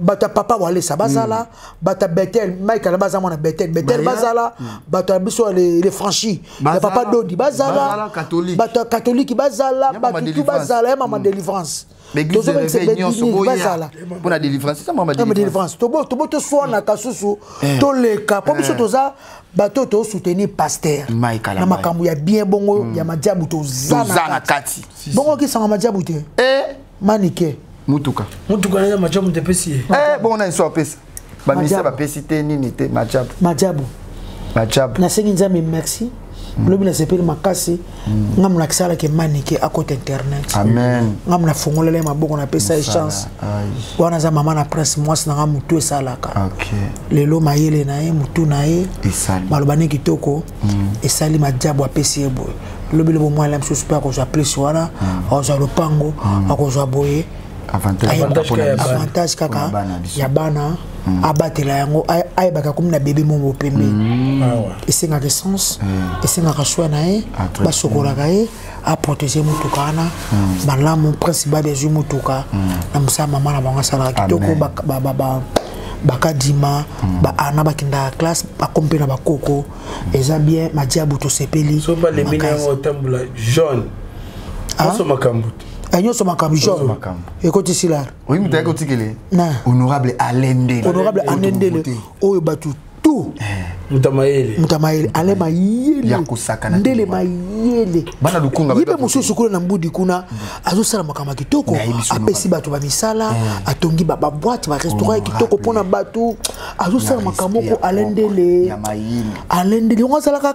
bato ya papa walesa bazala hmm. bato ya betel mike na baza mwana betel betel bazala hmm. bato ya biso le franchi ya papa dodi bazala bato ya katolike bazala batutu bazala ya mama délivrance l'église réveil nyonso boya mpo na délivrance eza mama délivrance tobo toswanaka susu eh. toleka mpo biso eh. toza bato oyo tosoutenir paster na makambo ya bien bongo hmm. ya madiabu toza na kati bongo okisanga madiabu te eh. manike mutuka mutuka na madiabu te epesi ye bongo na esu apesa bamisa bapesi te nini te majabu majabu majabu nasengi nzambe merci mm. lobi nasepeli makasi mm. nga mona kisalaki manike akota internet amen nga mona fongolele maboko napesa ye chance wana aza mama na prince mwasi na nga motu esalaka okay. lelo mayele na ye motu na ye maloba ne kitoko mm. esali majabu apesi ye boye lobi lobo mwana mosusu mpe akozwa plus wana mm. akozwa lopango mm. akozwa boye avantage kaka ya bana mm. abatela yango ayebaka komi na bebe moko pembe mm. ah esengaka essence mm. esengaka soi na ye ah, basokolaka ye aprotege motuka wana malamu principal ezwi motuka na mosala mama na bango asalaka kitoko bakadima hmm. baana bakendaka classe bakomi mpe na bakoko hmm. eza bien madiabu tosepeli soki balembi na yango otambola jaune aso ah? makambo ya eh, nyonso makambo jor ekoti silar oyi moto ayaki otikele honorable alendele honorable alendele oyo bato tout eh. mutamayele mutamayele ale mayele ndele mayele bana lukunga yibe mosusu kuna na mbudi kuna azosala makambo ya kitoko apesi bato bamisala eh. atongi babwate barestaurant ya kitoko mpo na bato azosala makambo moko ale ndele ale ndele yango azalaka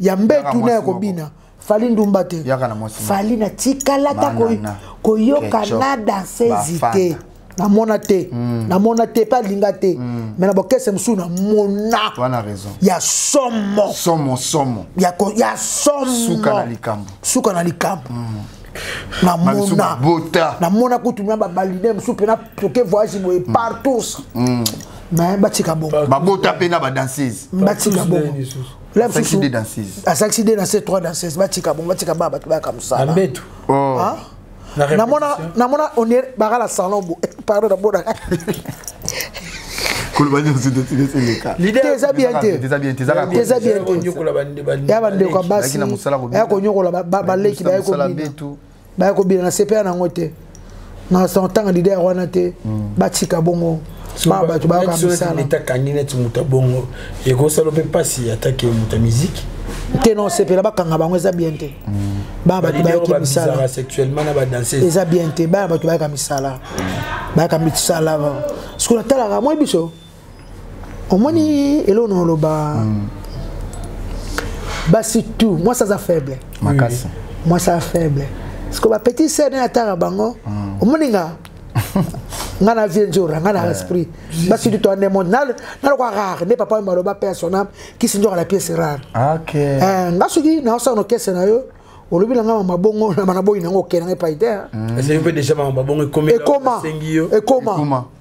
ya mbetu na ya kobina fali ndumba te fali na tikalata koyoka na dansezi te namona te mm. namona te mpe alinga te mm. me na bokese mosusu namona ya somo somo somo ya, ko, ya somo suka na likambo suka na likambo mm. namona namona kutu na babalide mosusu mpe na toke voyage boye mm. partout mm. me batika bongo babota mpe na badanseuse batika bongo la lisusu asakisi de danse trois danses batika bongo batika baa bato bayaka mosala mbetu oh. ah? namona onir baka na salon bo eh, pardon namonaka koloba nyonso te tilesi eleka eza bien te eza bien te ya bandeko ya basi ya konyokola baleki bayekobetu baya kobina na sepela na yango te na santanga lide ya wana te hmm. batika bongo ma bato bayaka misala etakangi neti moto ya bongo ekosala mpe mpasi atake moto ya miziki te na osepela bakanga bango eza bien te bana bato bayaki misala eza bien te bana bato bayaka misala bayaka misala sikoyo natalaka moi biso omoni mm. eloko na oloba mm. basi tout mwasi aza faible makasi mwasi aza faible siko bapetit sere naye ataka bango mm. omoni nga nga na vie nzora nga na eh. esprit basi tout ane monde nalokwa rare nde papa maloba mpe ya sona kisi nzoka na piese rare ah, eh, nga soki naosala no kese na yo olobi na nga mama bongo na bana boyi nango okende ngai epai te ekoma ekoma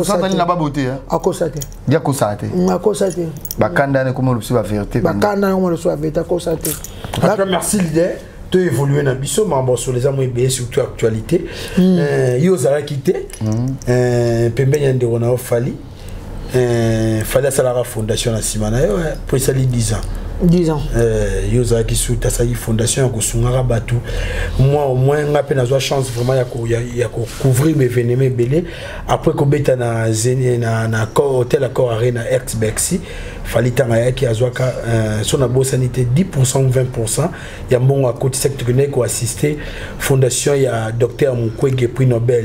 satani na babo te akosa te ye akosaa te akosa te bakanda yana ekoma olobi so baverité bakanda yango olobi so baverité akosa te merci leader to évoluer na biso makambo solo eza mo ebele surtout actualité hmm. euh, yo ozalaki te hmm. euh, pembeni ya ndeko na yo fali Euh, fallait asalaka fondation na nsima na yo mpo esali 10 ans 10 ans euh, yo ozalaki suta asalaki fondation ya kosungaka bato moi au moins nga mpe nazwa chance vraiment ya, ko, ya, ya kocouvrir baevenema ebele après kobeta na, na, na hotel accord arena ertbexi fali ntango ayaki azwaka euh, so nabosani te 10 pourcent ou 20 pourcent ya mbongo akotisaki tokendaki koassiste fondation ya docteur mukwege prix nobel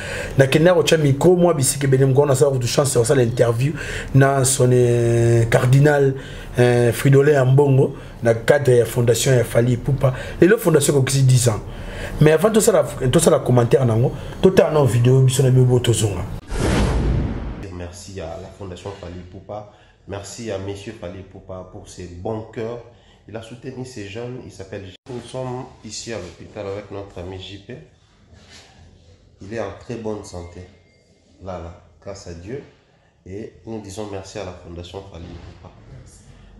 nakendaka kotya micro mwa bisika ebele mokolo nasala kutu chance ya kosala interview na son eh, cardinal eh, fridole ya mbongo na cadre ya fondation ya fali epupa lelo fondation ekokisi 10 ans mais avant tosala tosala commentaire nango totala nao video biso na bibo tozonga merci ya la fondation fali epupa merci ya monsieur fali epupa pour ses bons cœurs il a soutenu ces jeunes il s'appelle nous sommes ici à l'hôpital avec notre ami JP il est en très bonne santé là là grâce à Dieu et nous disons merci à la Fondation Fali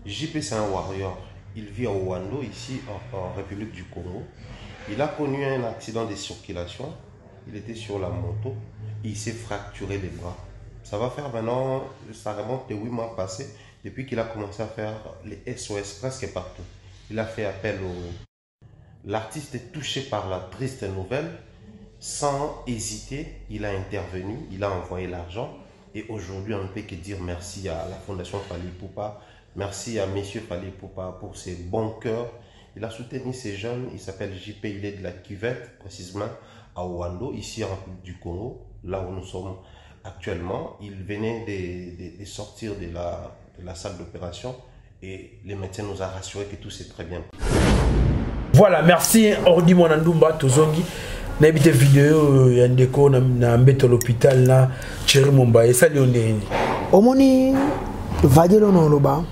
JP, c'est un warrior. Il vit au Rwanda, ici en, République du Congo. Il a connu un accident de circulation. Il était sur la moto. Il s'est fracturé les bras. Ça va faire maintenant, ça remonte de 8 mois passés depuis qu'il a commencé à faire les SOS presque partout. Il a fait appel au. L'artiste est touché par la triste nouvelle. Sans hésiter, il a intervenu, il a envoyé l'argent et aujourd'hui, on ne peut que dire merci à la Fondation Fali Poupa, merci à M. Fali Poupa pour ses bons cœurs. Il a soutenu ces jeunes, il s'appelle JP, il est de la cuvette, précisément à Ouando, ici en du Congo, là où nous sommes actuellement. Il venait de, sortir de la, salle d'opération Et les médecins nous a rassuré que tout c'est très bien. Voilà, merci Ordi Mwanandumba, Tozongi. nayebi te video ya ndeko na mbeto l'hôpital na cheri momba esali yo ndenge nini omoni vagelo na oloba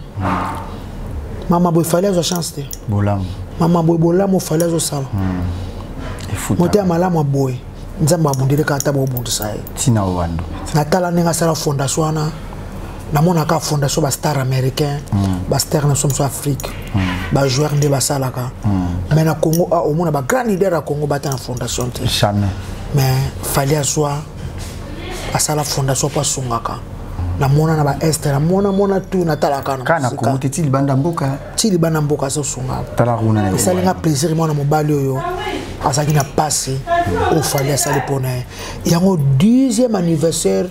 mama boye fali azwa chance te bolamu mama boye bolamu fali azosala hmm. moto ya malamu ya boye nzambe abundeli kaka ata bobundisa ye ntina owando natala ndenge asala fondation wana namonaka fondation bastar américain mm. bastar na biso mosusu afrique mm. bajoueur nde basalaka mm. mais na congo ah, omona bagrand leader ya congo bata na fondation te mais fali azwa asala fondation mpo asungaka namona na baeste namonamona tu natalaka na congo te ti libanda mboka ti libanda mboka azosunga esali nga plaisir mwana mobali oyo azalaki na mpasi oyo fali asali mpo na ye yango 10e anniversaire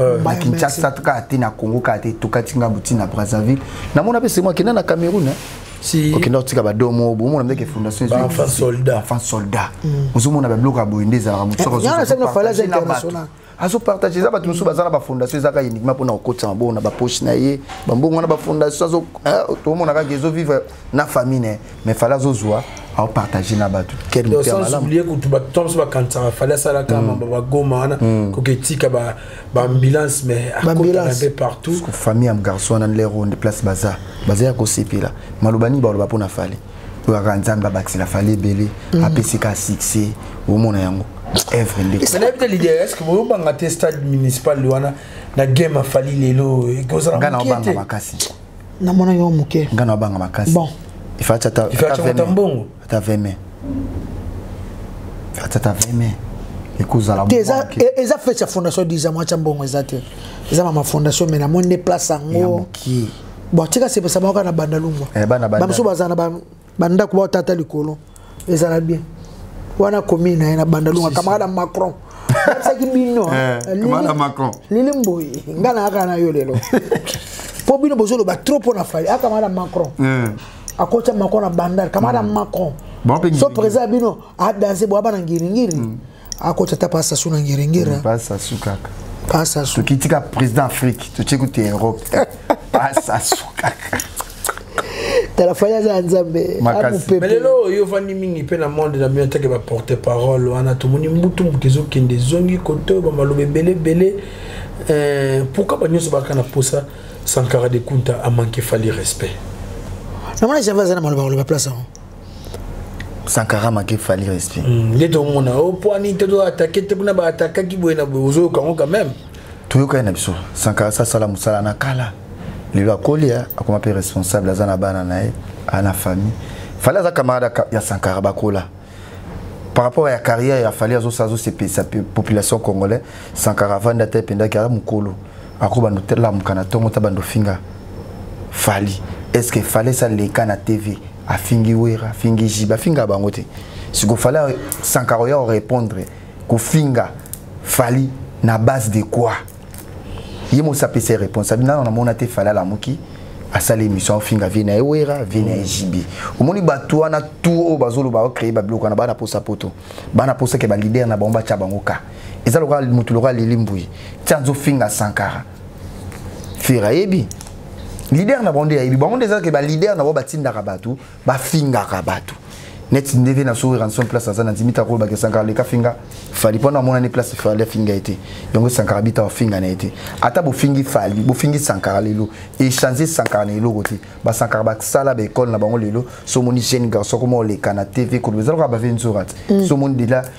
Euh, na kinshasa kaka te na congo kaka te tokati ngambo ntina brazzaville namona mpe semoi akenda na cameroun eh. si. okenda kotika badomo bomona ndeke fondation enfant soldat enfant soldat mm. ozomona babiloko ya boye nde ezalaka motu azopartage eza bato mosusu baza na bafondation ezaka uniquement mpona kokotisa mabongo na bapoche na ye bambongo wana bafondation eh, tomona kaka ezovivre na famille ne mais fala azozwa aopartage na bato oublie kutu bato to mosusu bakanisaka fali asalaka mm. mambo bagoma wana mm. koki etika baambulance mais akotana mpe partout famille ya garçon wana lero nde place baza baza ya kosepela maloba nini baloba mpo na fali oyo aka nzambe abakisela fali ebele mm. apesi ka succès omona yango evre ndenayebi te lider eske boyobanga te stade municipal wana na game afali lelo ekozala ngai naobanga makasi na mona yo muke ngana banga makasi bon il faut acha ta il faut acha ta mbongo ta veme acha ta veme ekozala te eza e, eza fete ya fondation disa mwa cha mbongo eza te eza mama fondation mais na moni nde place yango bon tika sepesa bango kaka na bandalungwa eh, bamosusu bazala na bandako baotata likolo ezala bien wana commune na ye na bandalunga camarade ya macron saki bino eh, eh, lili mboyi ngai nayaka na yo lelo mpo bino bozoloba trop mpo na fali akamada macron eh. akotya macron na bandal kamada hmm. macron so président ya bino adanse boaba na ngiringiri hmm. akota ata pasa su na ngerengera mm, pasa su kaka pasa su tokiti ka président afrique totie kutu europe pasa su kaka tala fali aza ya nzambe lelo oyo ofandi mingi mpe na monde na bino atake baporte parole wana tomoni mbutu moto ezokende ezongi kote oyo bamaloba ebele ebele eh, pourkui banyonso baka na mposa sankara de kunta amanke fali respect namona java aza na maloba koloba place yango sankara make fali respect hmm, nde tomona o oh, poani te toatake te kuna baatakaki boye na boye ozoyoka yango quand même toyokani na biso sankara sasala mosala na kala lelo akoli eh, akoma mpe responsable aza na bana na ye ana famille fali aza camarade ya sankara bakola par rapport ya carrière ya fali azosala azosepelisa population congolais sankara avandi ata ependaki aza mokolo ako bando lamuka na tongo ta bando finga fali est ce que fallait ça leka na tv afingi wera afingi jiba afinga bango te siko fallait sankaro ya répondre kofinga fali na base de quoi ye mosi apesa ye réponse abi nano namona te fali alamuki asala émission afinga vie na ye wera vie na ye jb omoni bato wana tour oyo bazoloba bacreye babiloko wana bana posa poto bana posa ke balider na bango batya bango ka eza lokola motu lokola lili mbuyi ti azofinga sankara fera ayebi lider na bango nde yayebi bango nde eza ke balider na bango batindaka bato bafingaka bato neti ndeve na soki ranson place aza na ndimi ta koloba ke sankara leka finga fali mpo na amonani place fali afinga ye te yango sankara bita bafinga na ye te ata bofingi fali bofingi sankara lelo echange sankara na eloko te basankara basala baekole na bango lelo so omoni jeune garçon koma oleka na tv koloba eza lokola bave nzora te mm. so omoni dela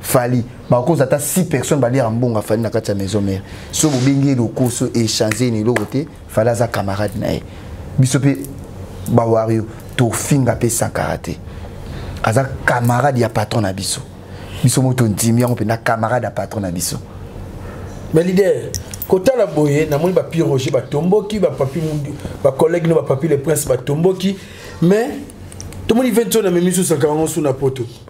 fali bakoza ata 6 personnes baliaka mbongo afali na kati ya maison mère so bobengi ye lokoso echange na eloko te fali aza camarade na ye biso mpe bawario tofinga mpe sankara te aza camarade ya patron na biso biso moko tondimi yango mpenza camarade ya patron na biso mais leader kotala boye namoni bapi roger batomboki bapapi bacollègue no bapapi le prince batomboki mais tomoni 20 oyo na memi susu akangango su na poto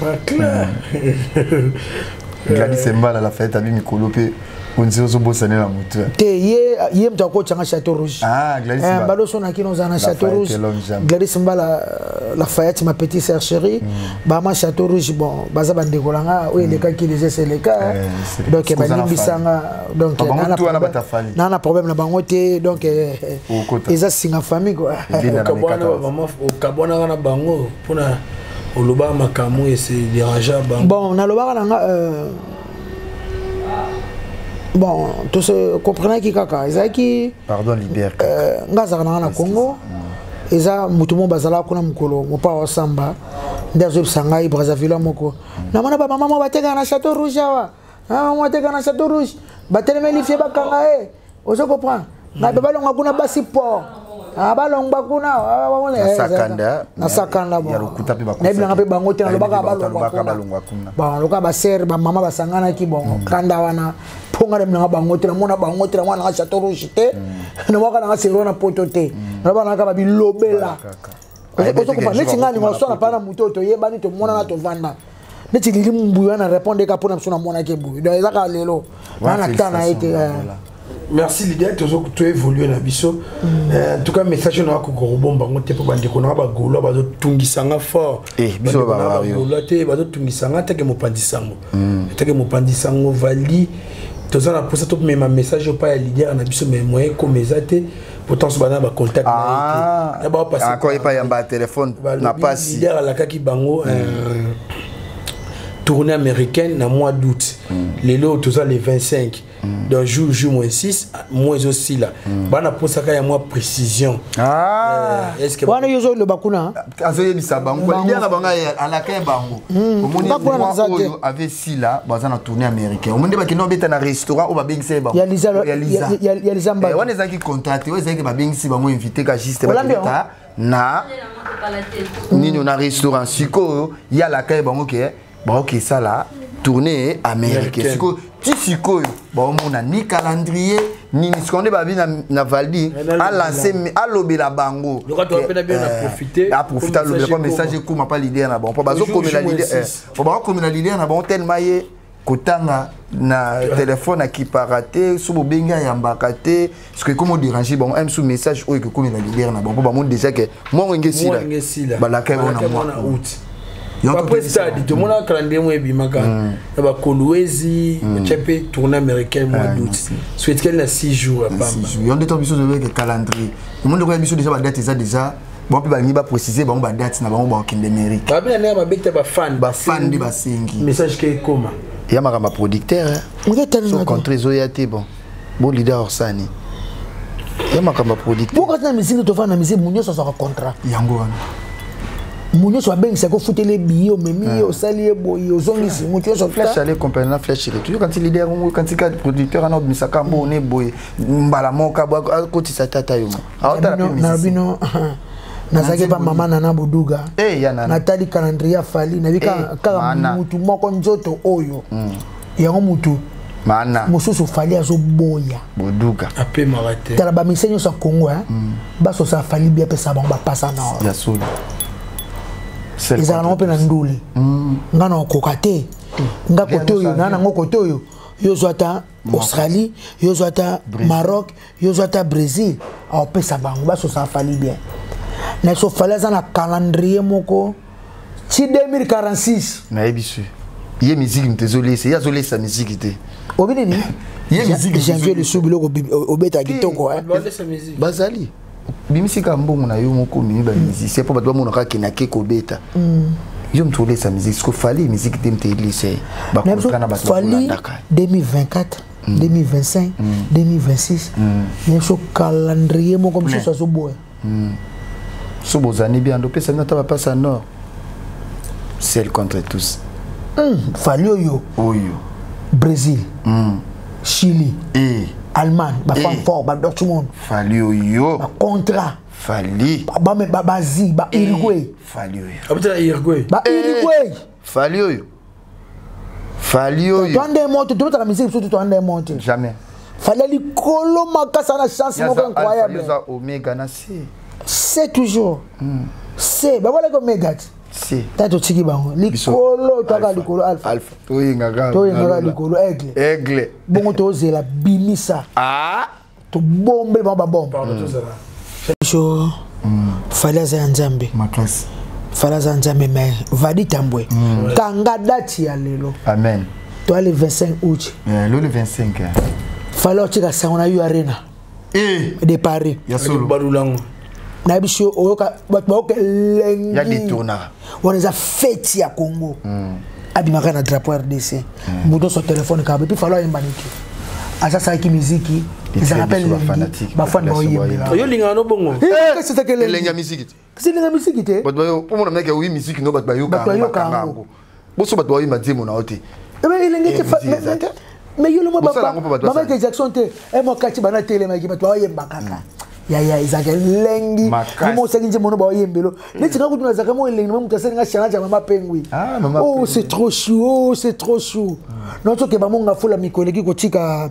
Bacla. Gladys Mbala la fête abi mikolo pe onzi ozobosana na motu te ye ye moto akotyanga château rouge ah, eh, bado so na kino ozala na château rouge gladis mbala euh, lafayette ma petit sœur chérie mm. bama château rouge bon baza bandeko na nga oyo mm. elekaki les ese eleka eh, donc eh, balimbisa nga donc naa na problème na bango te donc eza singa famille quoi okabwanaka na bango mpona oloba makambo oyo ese derangea bango bon nalobaka na nga euh, bon tose comprenaki kaka ezalaki pardon libere euh, nga azalaka na nga na congo mm. eza motu moko bazalaka kuna mokolo mopa wasamba nde azoyebisa ngai brazzaville moko mm. namona bamama moko batekaka na chateau rouge awa ah, wateka na chateau rouge batelemeli fie bakanga ye eh. ozo comprendre ngai mpe balonga kuna basi po ah, balongba kuna na sakanda nayebilanga mpe bango te nalobaka balongwa kuna lokola basere bamama basanganaki bongo mm. kanda wana mpo ngai nayebilanga bango te namona bango te namona nanga chateau rouge te mm. namwaka nanga sero na poto te mm. nalobaka nanga kaka babilobela ozokufa neti ngai alinga oswana mpaa na moto oyo toyebani tomonana tovanda neti lili mbuya na répondre ka mpona biso namonaki eboye donc ezaka lelo naa na temps na ye te eh. merci lidia toévolue na biso mm. eh, en tout cas message oyo nakoki kobomba yango te mpo bandeko nanga bagaulois bazotungisa nga fort eh, bagaulois te bazotungisa nga atake mopanzi sango mm. atake mopanzi sango vali toza na mposa tomema message oyo pa ya lidia na biso me moyen ekoma eza te pourtant soba na bacontact nayeakoki epai ya batelefone na pasi lider alakaki bango hmm. euh, tournée américaine na mois d'août hmm. lelo toza le 25 hmm. donc jour jour moins 6 mois ezosila bana mposaka ya mwa précision ah. euh, wana yo ozoloba kuna azoyebisa bango balilia na bango alaka bango hmm. omoni oyo ave sila baza na tourne américain omoni nde bakende babeta na restaurant oyo babengisa ye bangowana eh, ezalaki contrat oyo ezalaki babengisi bango invité ka juste baketa na nini na restaurant sikoyo ye alaka ye bango ke baokisala tournée américain sikoyo ti sikoyo baomona ni calendrier nini sikoyo nde babi na valdi eh, alance alobela bango eh, aprofite alobela mpo message ekoma mpa lider na bango mpo bazokomela lider eh, mpo bakokomela lider na bango telema ye kotanga na telefone akipaka te so bobengi ayambaka te ce que comme déranger bango un sous message oyo que comme la leader na bango bango déjà que mongo nge sila ba la kai bona moi août après stade tomonaka kala ndenge moko ebimaka mm. na bakoluezi mm. tya mpe tourne américain mois ah, d'août so etikali na 6 jours ya pamba yo nde to biso tozobeke calendrier omoni lokola biso déjà badate eza déjà bango mpe balingi baprécise bango badate na bango bakokende amérique babe na ndenge babeta bafan bafan nde basengi message ke ekoma ya makambo ya producteur eh. contre ezoya te bon Bon leader Orsani. Il y a ma campagne politique. Pourquoi tu as mis une tofane à miser Mounios sur un contrat Yango. Mounios a bien c'est qu'on foutait les billets au même milieu, au sali et boy, aux ongles, c'est Mounios sur flèche. Allez, compagnie la flèche. Tu quand il leader, quand il cadre producteur, un autre misaka, bon, on est boy, mbalamon, kabo, à côté sa tata, yo. Alors, t'as la même mise. nazalaki pa mama nana boduga eh, natali calendrier ya fali nayebi eh, kaka motu moko nzoto oyo mm. yango mutu mana mosusu fali azoboya boduka apemaka te tala bamise nyonso ya congo eh? mm. basosa fali bi apesa bango bapasa na ya solo ezala nango mpe na ndule mm. nga na okoka te mm. nga kote oyo na nango kote oyo yo ozwa ata australie yo ozwa ata maroc yo ozwa ata brésil aopesa bango basosa afali bien na so fali aza na calendrier moko ti 2046 nayebi su ye miziki moto ezolesa ye azolesa miziki te obi nini janvier lisu biloko obeta kitoko bazali bimisi kaka mbongo na yo moko omemi bamusicien mpo bato bamonaka kena ke kobeta mm. yo moto olesa miziki siko fali miziki te moto elisa ye bakontra na bato bakolandaka 2024 2025 2026 mais so calendrier moko mosusu azoboya so bozani bien ndopesa bino ata bapasa nord seul contre tous mm, fali oyo oyo brésil mm. chili e. allemagne bafemme e. fort badortmund fali oyo bacontra fali bazi ba uruguay fali oyo abutela uruguay ba uruguay fali oyo fali oyo toanda moto tobetaka misiki biso toanda moto jamais fali ya likolo makasi ana chance moko incroyable eza omega na se se toujours hmm. se bakolaki omega ti se ta totiki bango likolo toyaka likolo alpha alpha toyengaka toyengaka likolo aigle aigle bongo tozela bimisa ah tobombeli bango babombe bonjour mm. fali aza ya nzambe makasi fali aza nzambe me vadi tambwe mm. kanga dati ya lelo amen toya le 25 août eh, lo le 25 eh. fali otika sango na yo arena eh. de paris ya solo balulango nayebi si oyoka bato bayoka elengi ya detona wana eza feti ya congo mm. abimaka na drapeau rdc mm. moto nyonso telefone kaka epuis falo ayemba niki aza asalaki miziki ezalaka mpe elengi bafani baoyembela oyo olingaka no bongo elengi ya miziki te kasi elengi ya miziki te omona mnake oyi miziki no bato bayokabato bayoka yango boso bato baoyi madiemo na yo te eh elenge te eh, mais yo lomo bamake jackson te e mokati bana telemaki bato baoyemba kaka hmm. yaya ezalaka elengi mimo osaki nzembo ono baoyembelo hmm. neti nga kutu nazalaka mo elengi na moto asali nga chanage ya mama pengwi ah, oh c'est trop chou oh c'est trop chou hmm. notokeba mo nga fula mikolo eleki kotika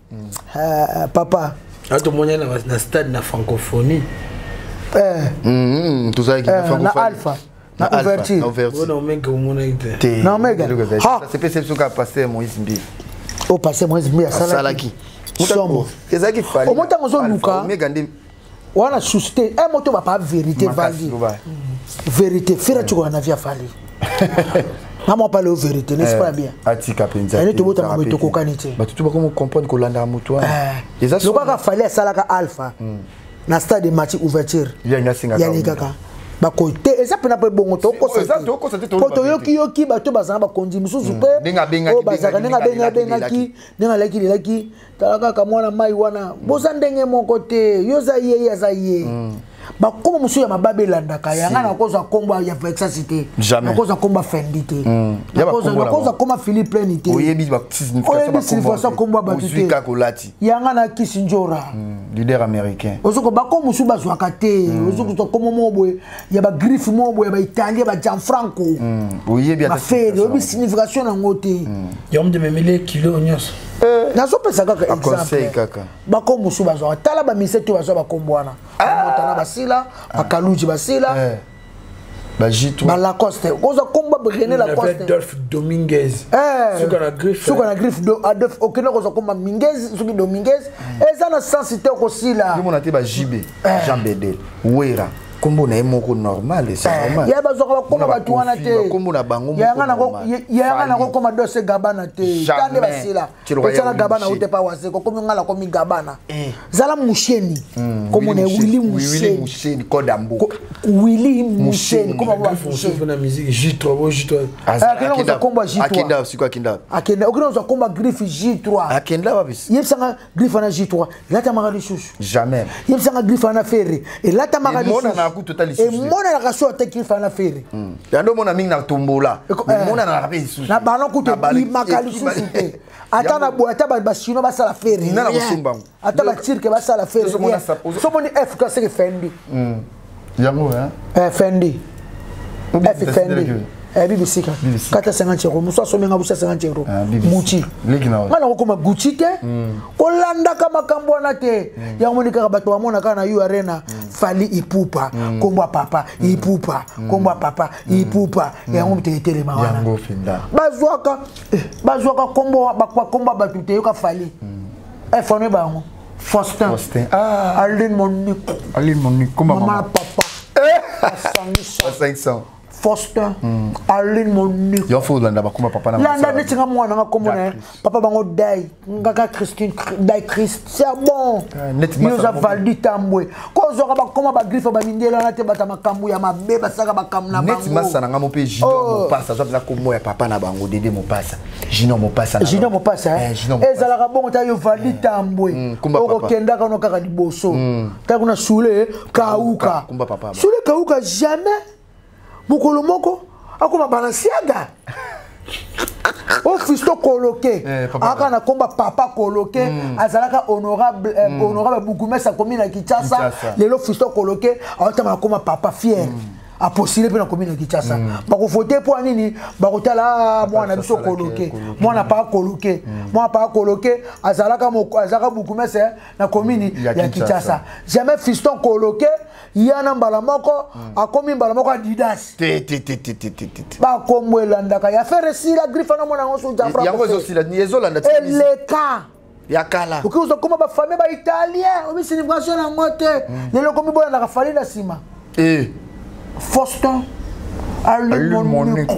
uh, papa atomoni na, na stade na francophonie eh. mm, tozalaki eh, na, na alpha na ouverture wana omega omonaki te na omega sepesa biso kaka paster moïse mbi o paster moïse mbi asalaki somo ezalaki fali omo ntango ozoluka wana susu te e moto bapa verité vali verité fira tikoka na via fali mama pale o verité n'est-ce pas eh, bien atika penza ene tobota mama tokokani te bato tu bakomi comprendre kolandaka moto wana eh. eza lokaka fali asalaka alpha hmm. na stade match ouverture yani kaka bakoki te eza mpena mpo ebongo tokosapo toyokiyoki bato bazala bakonzi mosusu mpe hmm. oyo bazalaka ndenge abengabengaki ndenge alaki lelaki tala kaka mwana mai wana boza ndenge moko te yo oza ye ye aza ye mm. bakoma mosusu ya mababe elandaka ya ngai nakozwa nkombo ya vexasi te nakozwa nkombo ya fendi te mm. nakozwa nkombo ya philipe pleni te oyebi signification nkombo ya bato te ya ngai na kisi njora mm. leader américain ozokoba nkombo mosusu bazwaka te ozokozwa nkombo moko boye ya ba griffe moko boye ya baitalien ba gianfranco hmm, bafere oyebi signification yango te hmm. yango nde memeli kilo nyonso eh. nazopesa kaka exemple bako mosusu bazwaka tala bamise to bazwa bakombo wana ah. bamotana basila ah. bakaluji basila eh. balacoste oza komba rene lacosteadolphe dominguez eh. suka na griffe adolphe okende kozwa komba minguez soki dominguez hmm. eza na sensi te okosila eh. jean bede wera kombo na ye moko normal esa eh. normal ya bazwaka bakoma bato wana te kombo na bango yanga nakokoma dose gabana te tande basila tosala gabana ute pa wase kokomi ngai nakomi gabana eh. zala musheni hmm, kombo na ye wili musheni code ya mboka wili musheni koma ba musheni na musique j3 bo j3 akenda kozwa kombo ya j3 akenda siko akenda akenda okenda kozwa kombo ya griffe j3 akenda wapi yebisanga glifa na j3 elatamaka lisusu jamais yebisanga glifa na ferre elatamaka lisusuemonanaka kutu ata lisusuemonanaka so ata glifa na ferre hmm. yango omona mingi na tombola eh. emonanaka mpe lisusu na bana kutu ebimaka lisusu te ata na boye ata basino basala ferre ata batirke basala ferre somoni fk seke fendi hmm. yango hein eh fendi eh fendi eh bibi sika kata 50 euros musa somenga busa 50 euros ah, gucci nga na kokoma gucci te hmm. kolandaka makambo wana te hmm. yango moni kaka bato bamonaka na u arena hmm. fali ipupa kombo ya papa ipupa kombo ya papa ipupa yango moto etelema wana bazwaka eh, bazwaka kombo bakombo ya bato te yoka fali efonwe eh, bango Faustin. Faustin. Ah. Aline Monico. Aline Monico. Comment maman? Maman papa. Eh. Asangisa. Asangisa. Faustin. Mm. Aline Monico. Yo faut landa bakoma papa na. Landa neti nga mwana nga kombo na. Papa bango Dai. Ngaka Christine Dai Christ. C'est bon. Ah, Neti Yo za Valdi Tambwe. kozwaka bakoma bagriffe bamindele wana te bata makambo ya mabe basalaka makambo na neti masa na ngamo mpe junior oh. mopasa azwa mpenza komo ya papa na bango dede mopasa junior mopasa junior mopasa eh, eh, ezalaka bongo ta yo vali eh. tambwe mm, okokendaka no kaka liboso mm. ta kuna sule kauka sule kauka jamais mokolo moko akoma balansiaga o fisto koloke eh, aka na komba papa koloke mm. azalaka honorable eh, mm. honorable bourgmestre akomi na kinshasa lelo fisto koloke aotama na koma papa fiere mm. apostile mpe na komi na kinshasa mm. bakovote mpo ya nini bakotala ah, mwana na biso koloke mwana paa koloke mm. mwana paa koloke azalaka bukumese eh, na komini ya kinshasa jamais fiston koloke yana mbala moko hmm. akomi mbala moko adidas bakombo elandaka ya fere esila grifa na mwana yango sojaeleka ya kala okoki ozokoma bafamille baitalien omi signification yango te hmm. lelo okomi bolandaka fali na nsima eh. faustin alumonique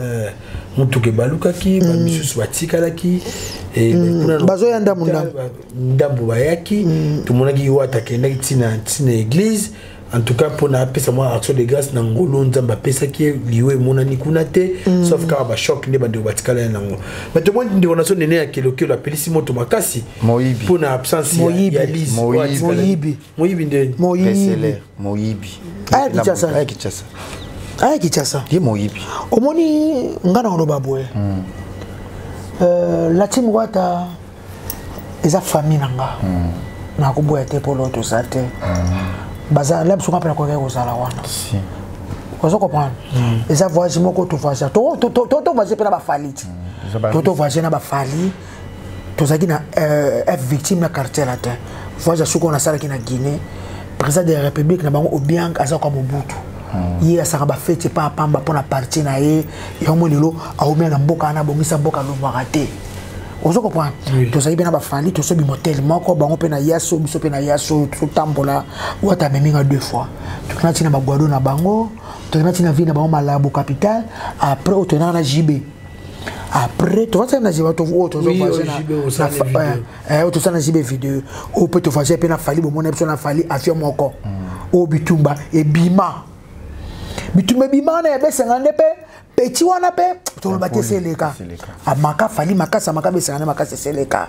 Eh, motuka ebalukaki mm. bamisusu batikalaki eh, mm. bazoya ndambo ndambo bayaki mm. tomonaki wata akendaki ntina ntina église en tout cas mpona apesa mwa action de grâce na ngolo nzambe apesaki ye liwa emonani kuna te mm. sauf kaka bachoc nde bandeko batikala ye nango me tomoni ndeko na so nene ya kelokelo apelisi moto makasi mpona absence ya lise moyibi nde moyibi moyibi aya kichasa aya kichasa aya kichasa ye moyibi omoni nga na oloba boye mm. euh, latin wata eza famille na nga mm. nakoboya te mpo loo toza te mm. baza la biso nga mpe nakoki kozala wana si. ozo comprendre mm. eza voyage moko tovoyage tovoyage mpe na bafaliti mm. tovoyage na bafali tozalaki na euh, f victime na quartier latin voyage ya suka oyo nasalaki na guinée président de la république na bango obiang aza kwa mobutu hmm. ye asaka bafeti epa apamba mpo na parti na ye yango lelo aomia na mboka wana abongisa mboka lobwaka te ozo comprendre tozali mpe na bafandi toso bimotel moko bango mpe na yaso biso mpe na yaso totambola wata amemi nga deux fois tokenda ntina baguado na bango tokenda ntina ville na bango malabo capital après oyo toyendaka na jibe après tofasaki na ziba oyo toza na zibe video oyo mpe tofasaki mpe na fali bomona biso na fali afio moko oyo hmm. bitumba ebima bitumba ebima wana ya besengana nde mpe peti wana mpe toloba te seleka amaka fali makasi amaka besengana makasi seleka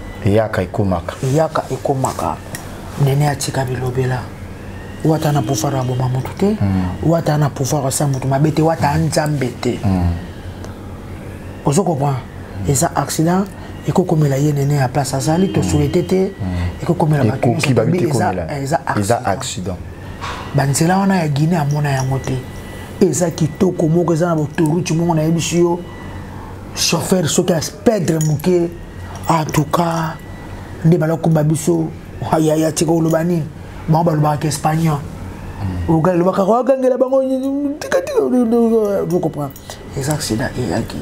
eyaka ekomaka eyaka ekomaka nene atika bilobela wata na pouvoir aboma motu te hmm. wata na pouvoir asa motu mabe te wata nzambe te hmm. ozo comprend eza accident ekokomela ye nene ya place azali tosuete hmm. te ekokomela batoeza accident banzela wana ya guine amona yango te eza kitoko moko eza na botoruti moko nayebisi yo chauffeur soki aspedre moke en tout cas nde balakumba biso yaya tika oloba nini bango balobaka ke espagnol hmm. ogali elobaka koagangela bango tikatika vous comprendre eza accident eyaki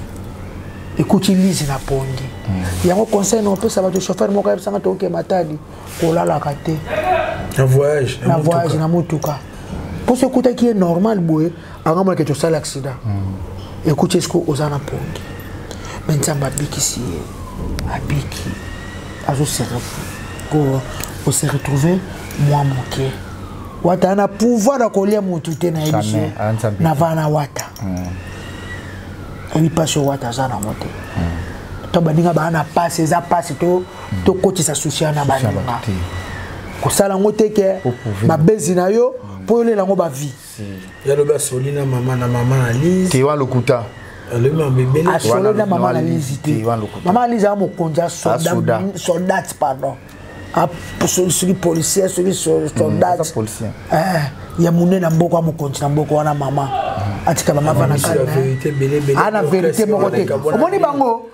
ekuti lise na pongi hmm. yango conseil na opesa bato chauffeur moko ayebisanga toke matadi kolalaka te na voyage na motuka mposo ekutaki ye normal boye anga mona kete osali accident hmm. ekuti eske oza na pongi me nzambe abikisi ye abiki azosere ose retrouve mwa moke wata na pouvoir ya kolia motu te na ye biso na vana wata hmm. oyebi mpasi oyo wata aza nango te hmm. to baninga baa na mpasi eza mpasi to tokotisa susi ya na baninga kosala yango te ke mabezi na yo mpo olela yango bavie ya lobi asoli na mama na mama na lise tewa lokuta asolo na mama na lise te mama na lise aa mokonzi ya soldate pardon soki policier soki soldat mm, eh, ya monene na mboka mokonzi na mboka wana mama mm. atika mama vana ana verité moko te omoni bango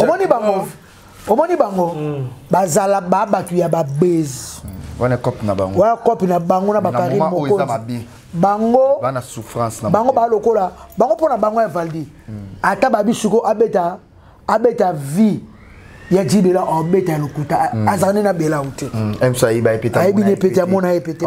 omoni bango omoni bango mm. bazala ba bato ya babezi mm. wana cope na bango wana cope na bango na bakari mokonzi bango bana souffrance na bango ba lokola bango pona bango ya valdi hmm. ata babi siko abeta abeta vie ya jibela obeta ya lokuta hmm. azali na bela ute hmm. ayebi ne pete amona ye pete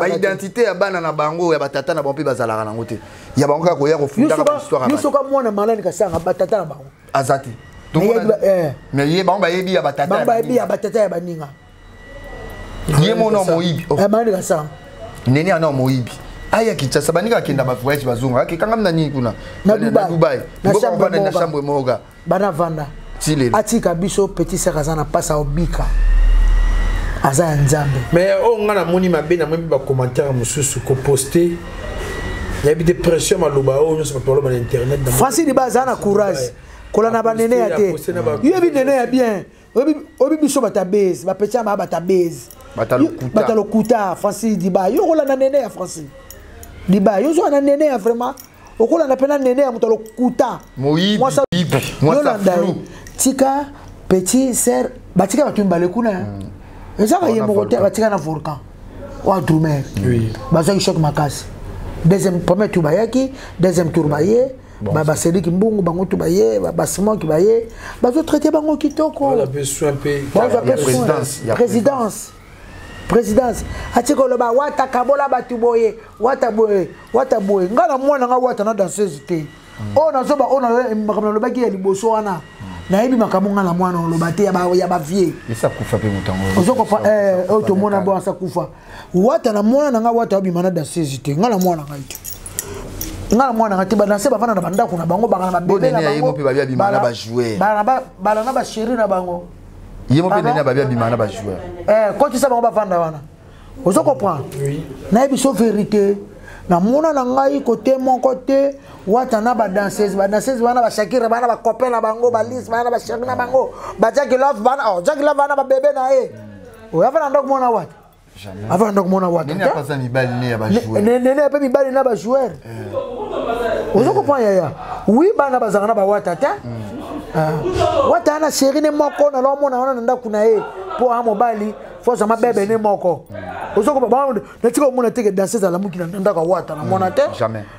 baidentité ya bana na bango ya batata na bango mpe bazalaka nango te ya bango kaka koya kofundakasoka mwana malani kasanga batata na bango aza te eh. ye bango bayebi ya batata bayebi ya batata ya baninga ye mona moyibi oh. eh, malani kasanga nene ana moyibi aya kinshasa baninga akenda bavoyage bazonga akekangami na nini kuna na dubai na chambre moga bana vanda atika biso petit sœur aza na pasa obika aza ya nzambe mais oyo oh, ngai namoni mabe namoni mpe bacommentaire mosusu koposte nayebi te pression maloba oyo oh, nyonso bato baloba na internet franci liba aza na courage kolanda banene ya te yo yebi nene ya bien oyebi biso bata base bapetya baa bata base bata lokuta francine diba yo okolanda nene ya francine diba yo ozwaka na nene ya vraiment okolanda mpe na nene ya moto alokuta yolanda tika petit ser batika bato mibale kuna hmm. ezaka ye moko te batika na volcan oa drumer bazwaki choc makasi deuxième premier tour bayaki deuxième tour baye Bon, ba basedi kimbungu bango tu baye ba basement ki baye bazo traiter bango kitoko voilà peu soin peu voilà peu présidence présidence présidence atie koloba wata kabola batu boye wata boye wata boye nga na mwana nga wata na danseuse te mm. oyo nazoba oyo makambo nalobaki ya liboso wana mm. nayebi makambo nga na mwana oloba te ya bavie ozo kopa oyo tomona bo asakufa wata na mwana na ngai wata abima na dasezi te ngai na mwana na ngai te nga na mwana nga te banase bafanda na bandako na bango baka na babebe na bango mpe babi abima na bajoueur bala na basheri na bango ye mo mpe nene ababi abima na bajoueur eh, kotisa bango bafanda wana ozo comprendre nayebi so verité namona na ngai kote moko te wata na badansese badansese bana bashakira bana bacopain na bango balise bana basheri na bango bajaki love bana oh, jaki love bana babebe na ye oyo avanda ndako mwana wata avanda ndako mwana watanene ape mibali na bajoueur eh. ozo comprendre yaya wi bana bazalaka na bawata te hmm. ah. wata na sheri ne moko nalomona wana na ndako na ye mpo a mobali fo azama bebe ne moko hmm. ozokoba natika omona teke danse ezalamuki na ndako ya wata na mwana hmm. te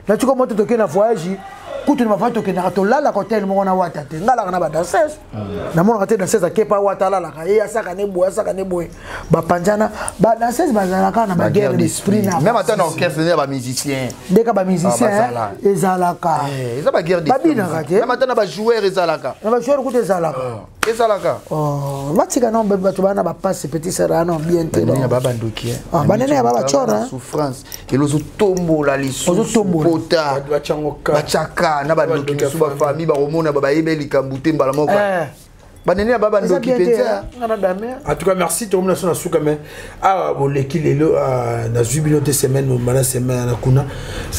na tika moto tokei na voyage kutu na bafai tokendaka tolalaka hotel moko na wata te nga alaka na badanseuse hmm. namonaka te danseuse akepa wata alalaka ye asaka ne boye asaka ne boye bapanzana badanseuse bazalaka na baguerre d'esprit ndeka bamusicien ah, ezalaka eh, babinaka te na bajoueur kutu ezalaka ezalaka oh, batika no bato baa na bapasi petit sere ano bien te banene ya baba ndoki eh. ah, banene ya baba cora eh. souffrance elo ozotombola lisusubatyaka na bandoki mosusu bafamille bakomona babayebe likambo te mbala moko eh. banene ya baba ndoki mpenza en tout cas merci tokomona so na suka mais awa boleki lelo ah, nazwi bino te semaine mobala semaine na kuna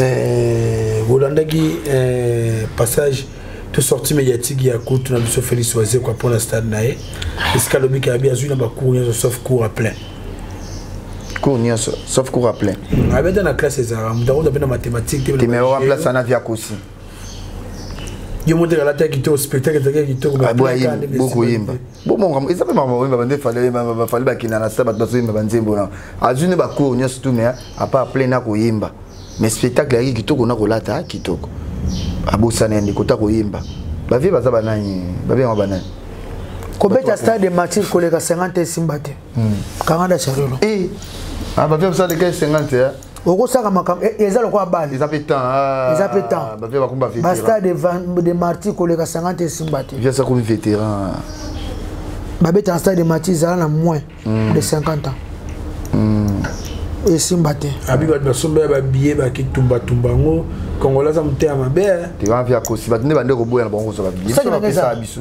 eh, bolandaki eh, passage to sorti médiatique ya kutu na biso félix wazekwa mpo na stade na ye esika alobi kayabi azwi na bacour nyonso sauf cour à plein cour nyonso sauf cour à plein mm, abeta na classe ezalaka moto akota mpe na mathématique te mais owa place wana via kosi yo moto ekalata ya kitoko spectacle ezalaki ya kitoko bokoyemba bomongo eza mpe makambo oyemba bande fale bafale bakenda na sa bato bazoyemba banzembo na azwi nde bacour nyonso tu mais apart plein na koyemba mais spectacle yaki kitoko na kolata kitoko abosana ya ndeko ta koyemba bavie baza banani babengama banani kobeta stade de martyr koleka 50 esimba te kanga da charelo eh ah ba via ça les 50 hein okosaka makambo e, eza lokola bale eza mpe temps ah, eza mpe tempsbasta de marti koleka 50 esimba te viasa komi vétéran babeta na stade de marti ezala na moins hmm. de 50 ans hmm. esimba te abi bato basomba ya babiye bakitumbatumba yango kongola aza motema mabe eh. teampi akosi bato nde bande koboya na bango kozwa babiye biso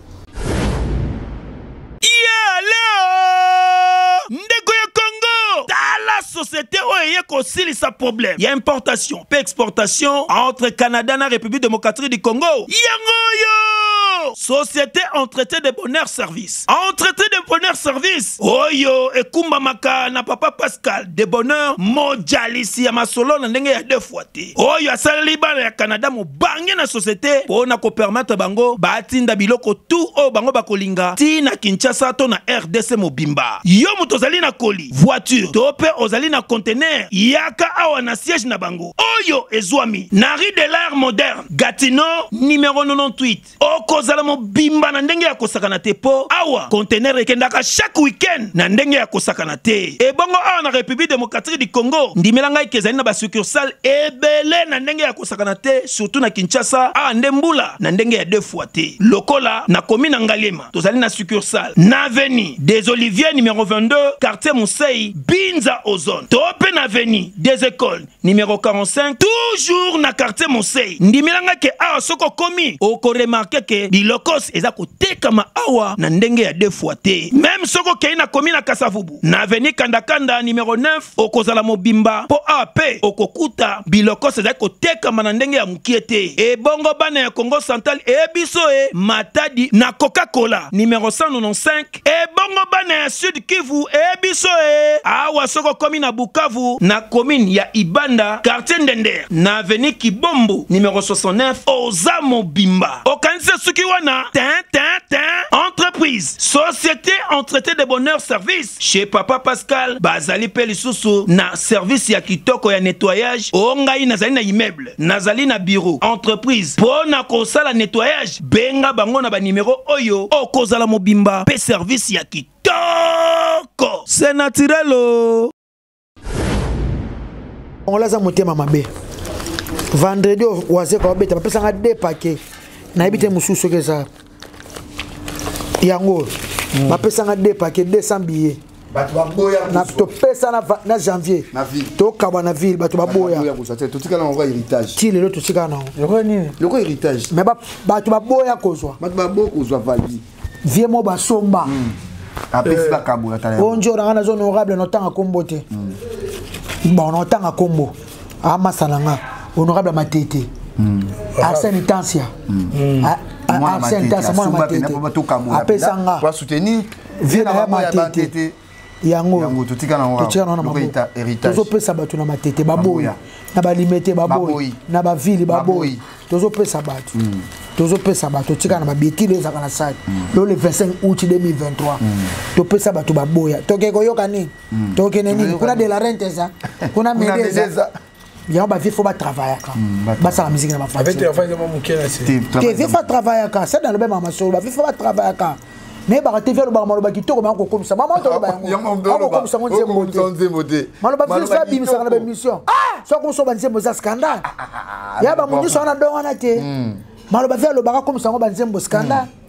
société oyo eye kosilisa problème ya importation mpe exportation entre canada na république démocratique du congo yango oyo société entretien de bonheur service entretien de bonheur service oyo ekumbamaka na papa pascal de bonheur mojalisi ya masolo na ndenge ya deux fois te oyo asaleli bana ya canada mobange na societe mpo na kopermetre bango batinda biloko tu oyo bango bakolinga ti na kinshasa to na rdc mobimba yo moto ozali na koli voiture to mpe ozali na contener yaka awa na siège na bango oyo ezwami na rue de l'art moderne gatino numero 98 okozala mobimba na ndenge ya kosakana te po awa contener ekendaka chaque week-end na ndenge ya kosakana te ebongo awa na république démocratique du congo ndimela ngai ke ezali na basuccursale ebele na ndenge ya kosakana te surtout na kinshasa awa nde mbula na ndenge ya deux fois te lokola na komi na ngaliema tozali na succursale na aveni des oliviers numéro 22 quartier mosei binza ozone to mpe na aveni des écoles Numero 45 toujours na quartier Mosei ndimela nga ke awa soki okomi okoremarke ke bilokos eza kotekama awa na ndenge ya deux fois te meme soki okei na komi na kasavubu na aveni kandakanda numero 9 okozala mobimba mpo awa mpe okokuta bilokos ezali kotekama na ndenge ya mokie te ebongo bana ya congo central eyebiso e matadi na coca-cola numero 195 ebongo bana ya sud kivu e biso e awa soko komi na bukavu na commune ya ibanda quartier ndender na avenue kibombo numero 69 oza mobimba okanisi esuki wana tin tin tin entreprise société entrete de bonheur service chez papa pascal bazali mpe lisusu na service ya kitoko ya nettoyage o ngai nazali na immeuble Nazali na biro, entreprise, mpo na kosala nettoyage. Benga bango na banimero oyo. Okozala mobimba mpe service ya kitoko. C'est naturel oh. Angola aza motema mabe. Vendredi wazeka obeta bapesanga deux paquets. Nayebi te mosusu soki eza. yango oyo mm. bapesanga de pake 200 billet bato baboya topesa na janvier tokabwa na ville bato baboya totikala yango héritage ti lelo totikala na yango nini loko héritage mais bato baboya kozwa bato baboya kozwa value vie mo basomba mm. apesi eh. bakabola bonjour nanga naza honorable notanga kombo te mm. bon notanga kombo amasa na nga honorable matete hmm. arsène tansia hmm. hmm. arsène tansia mwana matete apesa nga vie na ya matete yango totika na tozopesa bato na matete baboyi na balimete baboyi na bavile baboyi tozopesa bato mm. tozopesa bato totika na babetile ezalaka na saki mm. lelo le 25 août 2023 mm. topesa bato baboya toke koyoka nini hmm. tokende nini kuna de la rente eza kuna mede eza yango bavie fo batravayaka hmm, basala miziki na bafantv fa travayaka sada alobe mama masolo bavie fo batravayaka me baka te alobaka maloba kitoko maya kokomisa mama toloba yangoakokomisa ngo nzembo te maloba biso abimisaka na baémission ah! so akomisa ba nzembo eza scandal ah, ah, ya bamondiso wana do wana te hmm. maloba vi alobaka akomisa yango banzembo scandal hmm.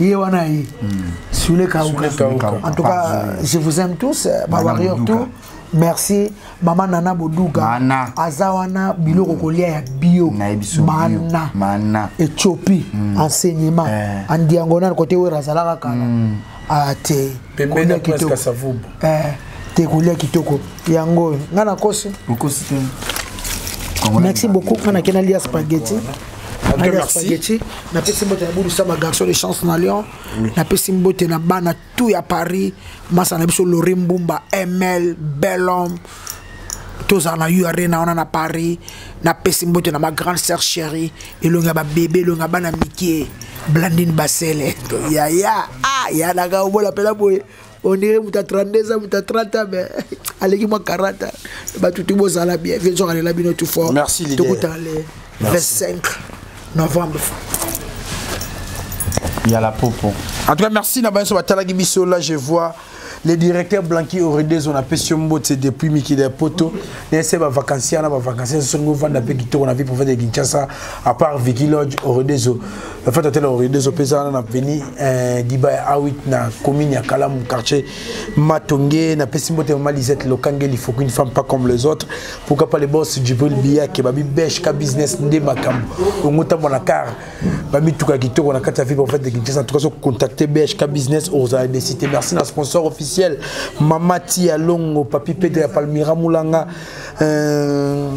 ye wana ye hmm. sule kauka en tout cas je vous aime tous euh, ba warrior tout merci mama nana boduga aza wana biloko hmm. kolia ya bio mana, mana. ethiopie mm. enseignement eh. andiangonal kote wera azalaka kala mm. ah, te kolia kitoko eh, te kolia kitoko yango oyo ngai nakosi merci beaucoup ngai nakena lia spaghetti Allez, merci. Spaghetti. Na pesi mbote na bulu sama garçon de chance na Lyon. Oui. Na pesi mbote na bana tout ya Paris. Masa na biso Lori Mbumba, ML, Bellhomme. tozala na u arena wana na paris napesi mbote na ma grande sœur chérie elongi ya babebe elongi ya bana mike blandine basele yaya ah, ya naka obola mpela boye on dirait moto ya 32 ans moto ya 30 ans mais aleki mwa 40 ans bato tu bozala bien vie nzoka lela bino tu fort tokutana le 25 novembre ya la popo en tout cas merci na banso batalaki biso là je vois le directeur blanqui oredes on apesi yo mbote depuis mikili ya poto nayese bavakansia na bavakansia soki ovanda mpe kitoko na vie profete ya kinshasa apart viki lodge oredeso na fata tela orede ezopesa wana na veni eh, diba ya awit na commune ya kalamu quartier matonge napesi mbote mama lisette lokange lifoku une femme pas comme les autres pourquoi pas les boss jibril biyake babi beche ka business nde makambo ongo ntango na car bamituka kitoko na kati ya ville prophète de kinshasa en tout cas so contacter beche ka business ozala desite merci na sponsor officiel mama tia longo papi pedre ya palmira mulanga Euh,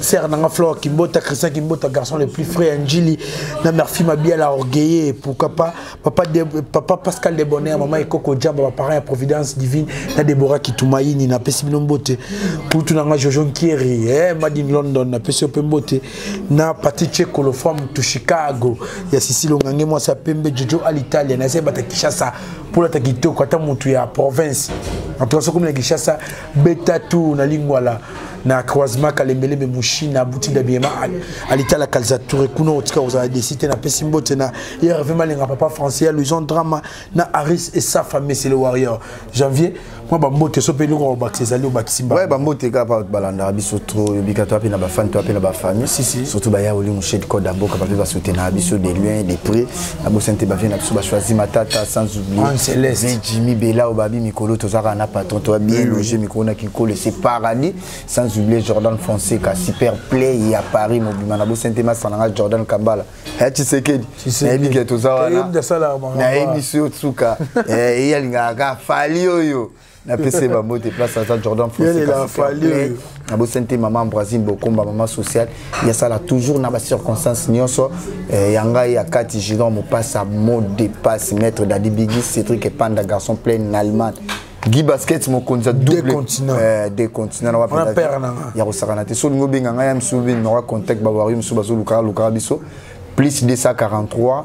serre nanga flore kimbota christian kimbota garçon le plus frais anjili na merci mabiala orgueilleux pourquoi pas papa, de, papa pascal de bonheur maman ekoko diamba baparent ya providence divine na debora kitumaini napesi bino mbote kutu nanga jojo nkieri eh, madin london napesi yo mpe mbote na pati chekolo femme to chicago ya sisilongange mwasi ya pembe jojo al italia na se bata kinshasa mpo lata kitoko ata motu ya province en tout cas sokomi na kinshasa beta tour na lingwala na croisement kalembelembe mushina boutique d'habillement alitala kalisa tour kuna otika kozala desi te napesi mbote na irv malinga papa français ya luison drama na aris esafa messi le warrior janvier mwa bambote so mpe eloko ya kobakisa ezali obakisi mbaye bambote kaka pa balandaka biso tro yobika to ape na bafani to ape na bafamille surtout baya olingo shade code ya mboka bape basoutenaka biso de loin de près na bosani te bavie na biso bachoisi matata sans oublier jimmy bela obabi mikolo tozalaka na patron toya bien loge mikolo na kinkolo ese paradis sans oublier jordan fonseca super play ya paris mobima na bosani te masana nga jordan kambala ya tshisekedi nayebi ke toza wana nayebi so suka eh, eyalingaka kaka fali oyo napesi ye bambote place aza jordan fosfali nabosani te mama ambrasine bokomba mama sociale yasala toujours na bacirconstance nyonso eh, ya ngai ya kati gidon mopasa mo depasse maître dadi bigi cédrik epanda garçon plein na allemagne guy basket mokonzi ya de continent na wapi ya kosakana te so olingi obenga ngai ya misu obenga ngai contact bawario mosusu bazolukaka lukaka biso plus 243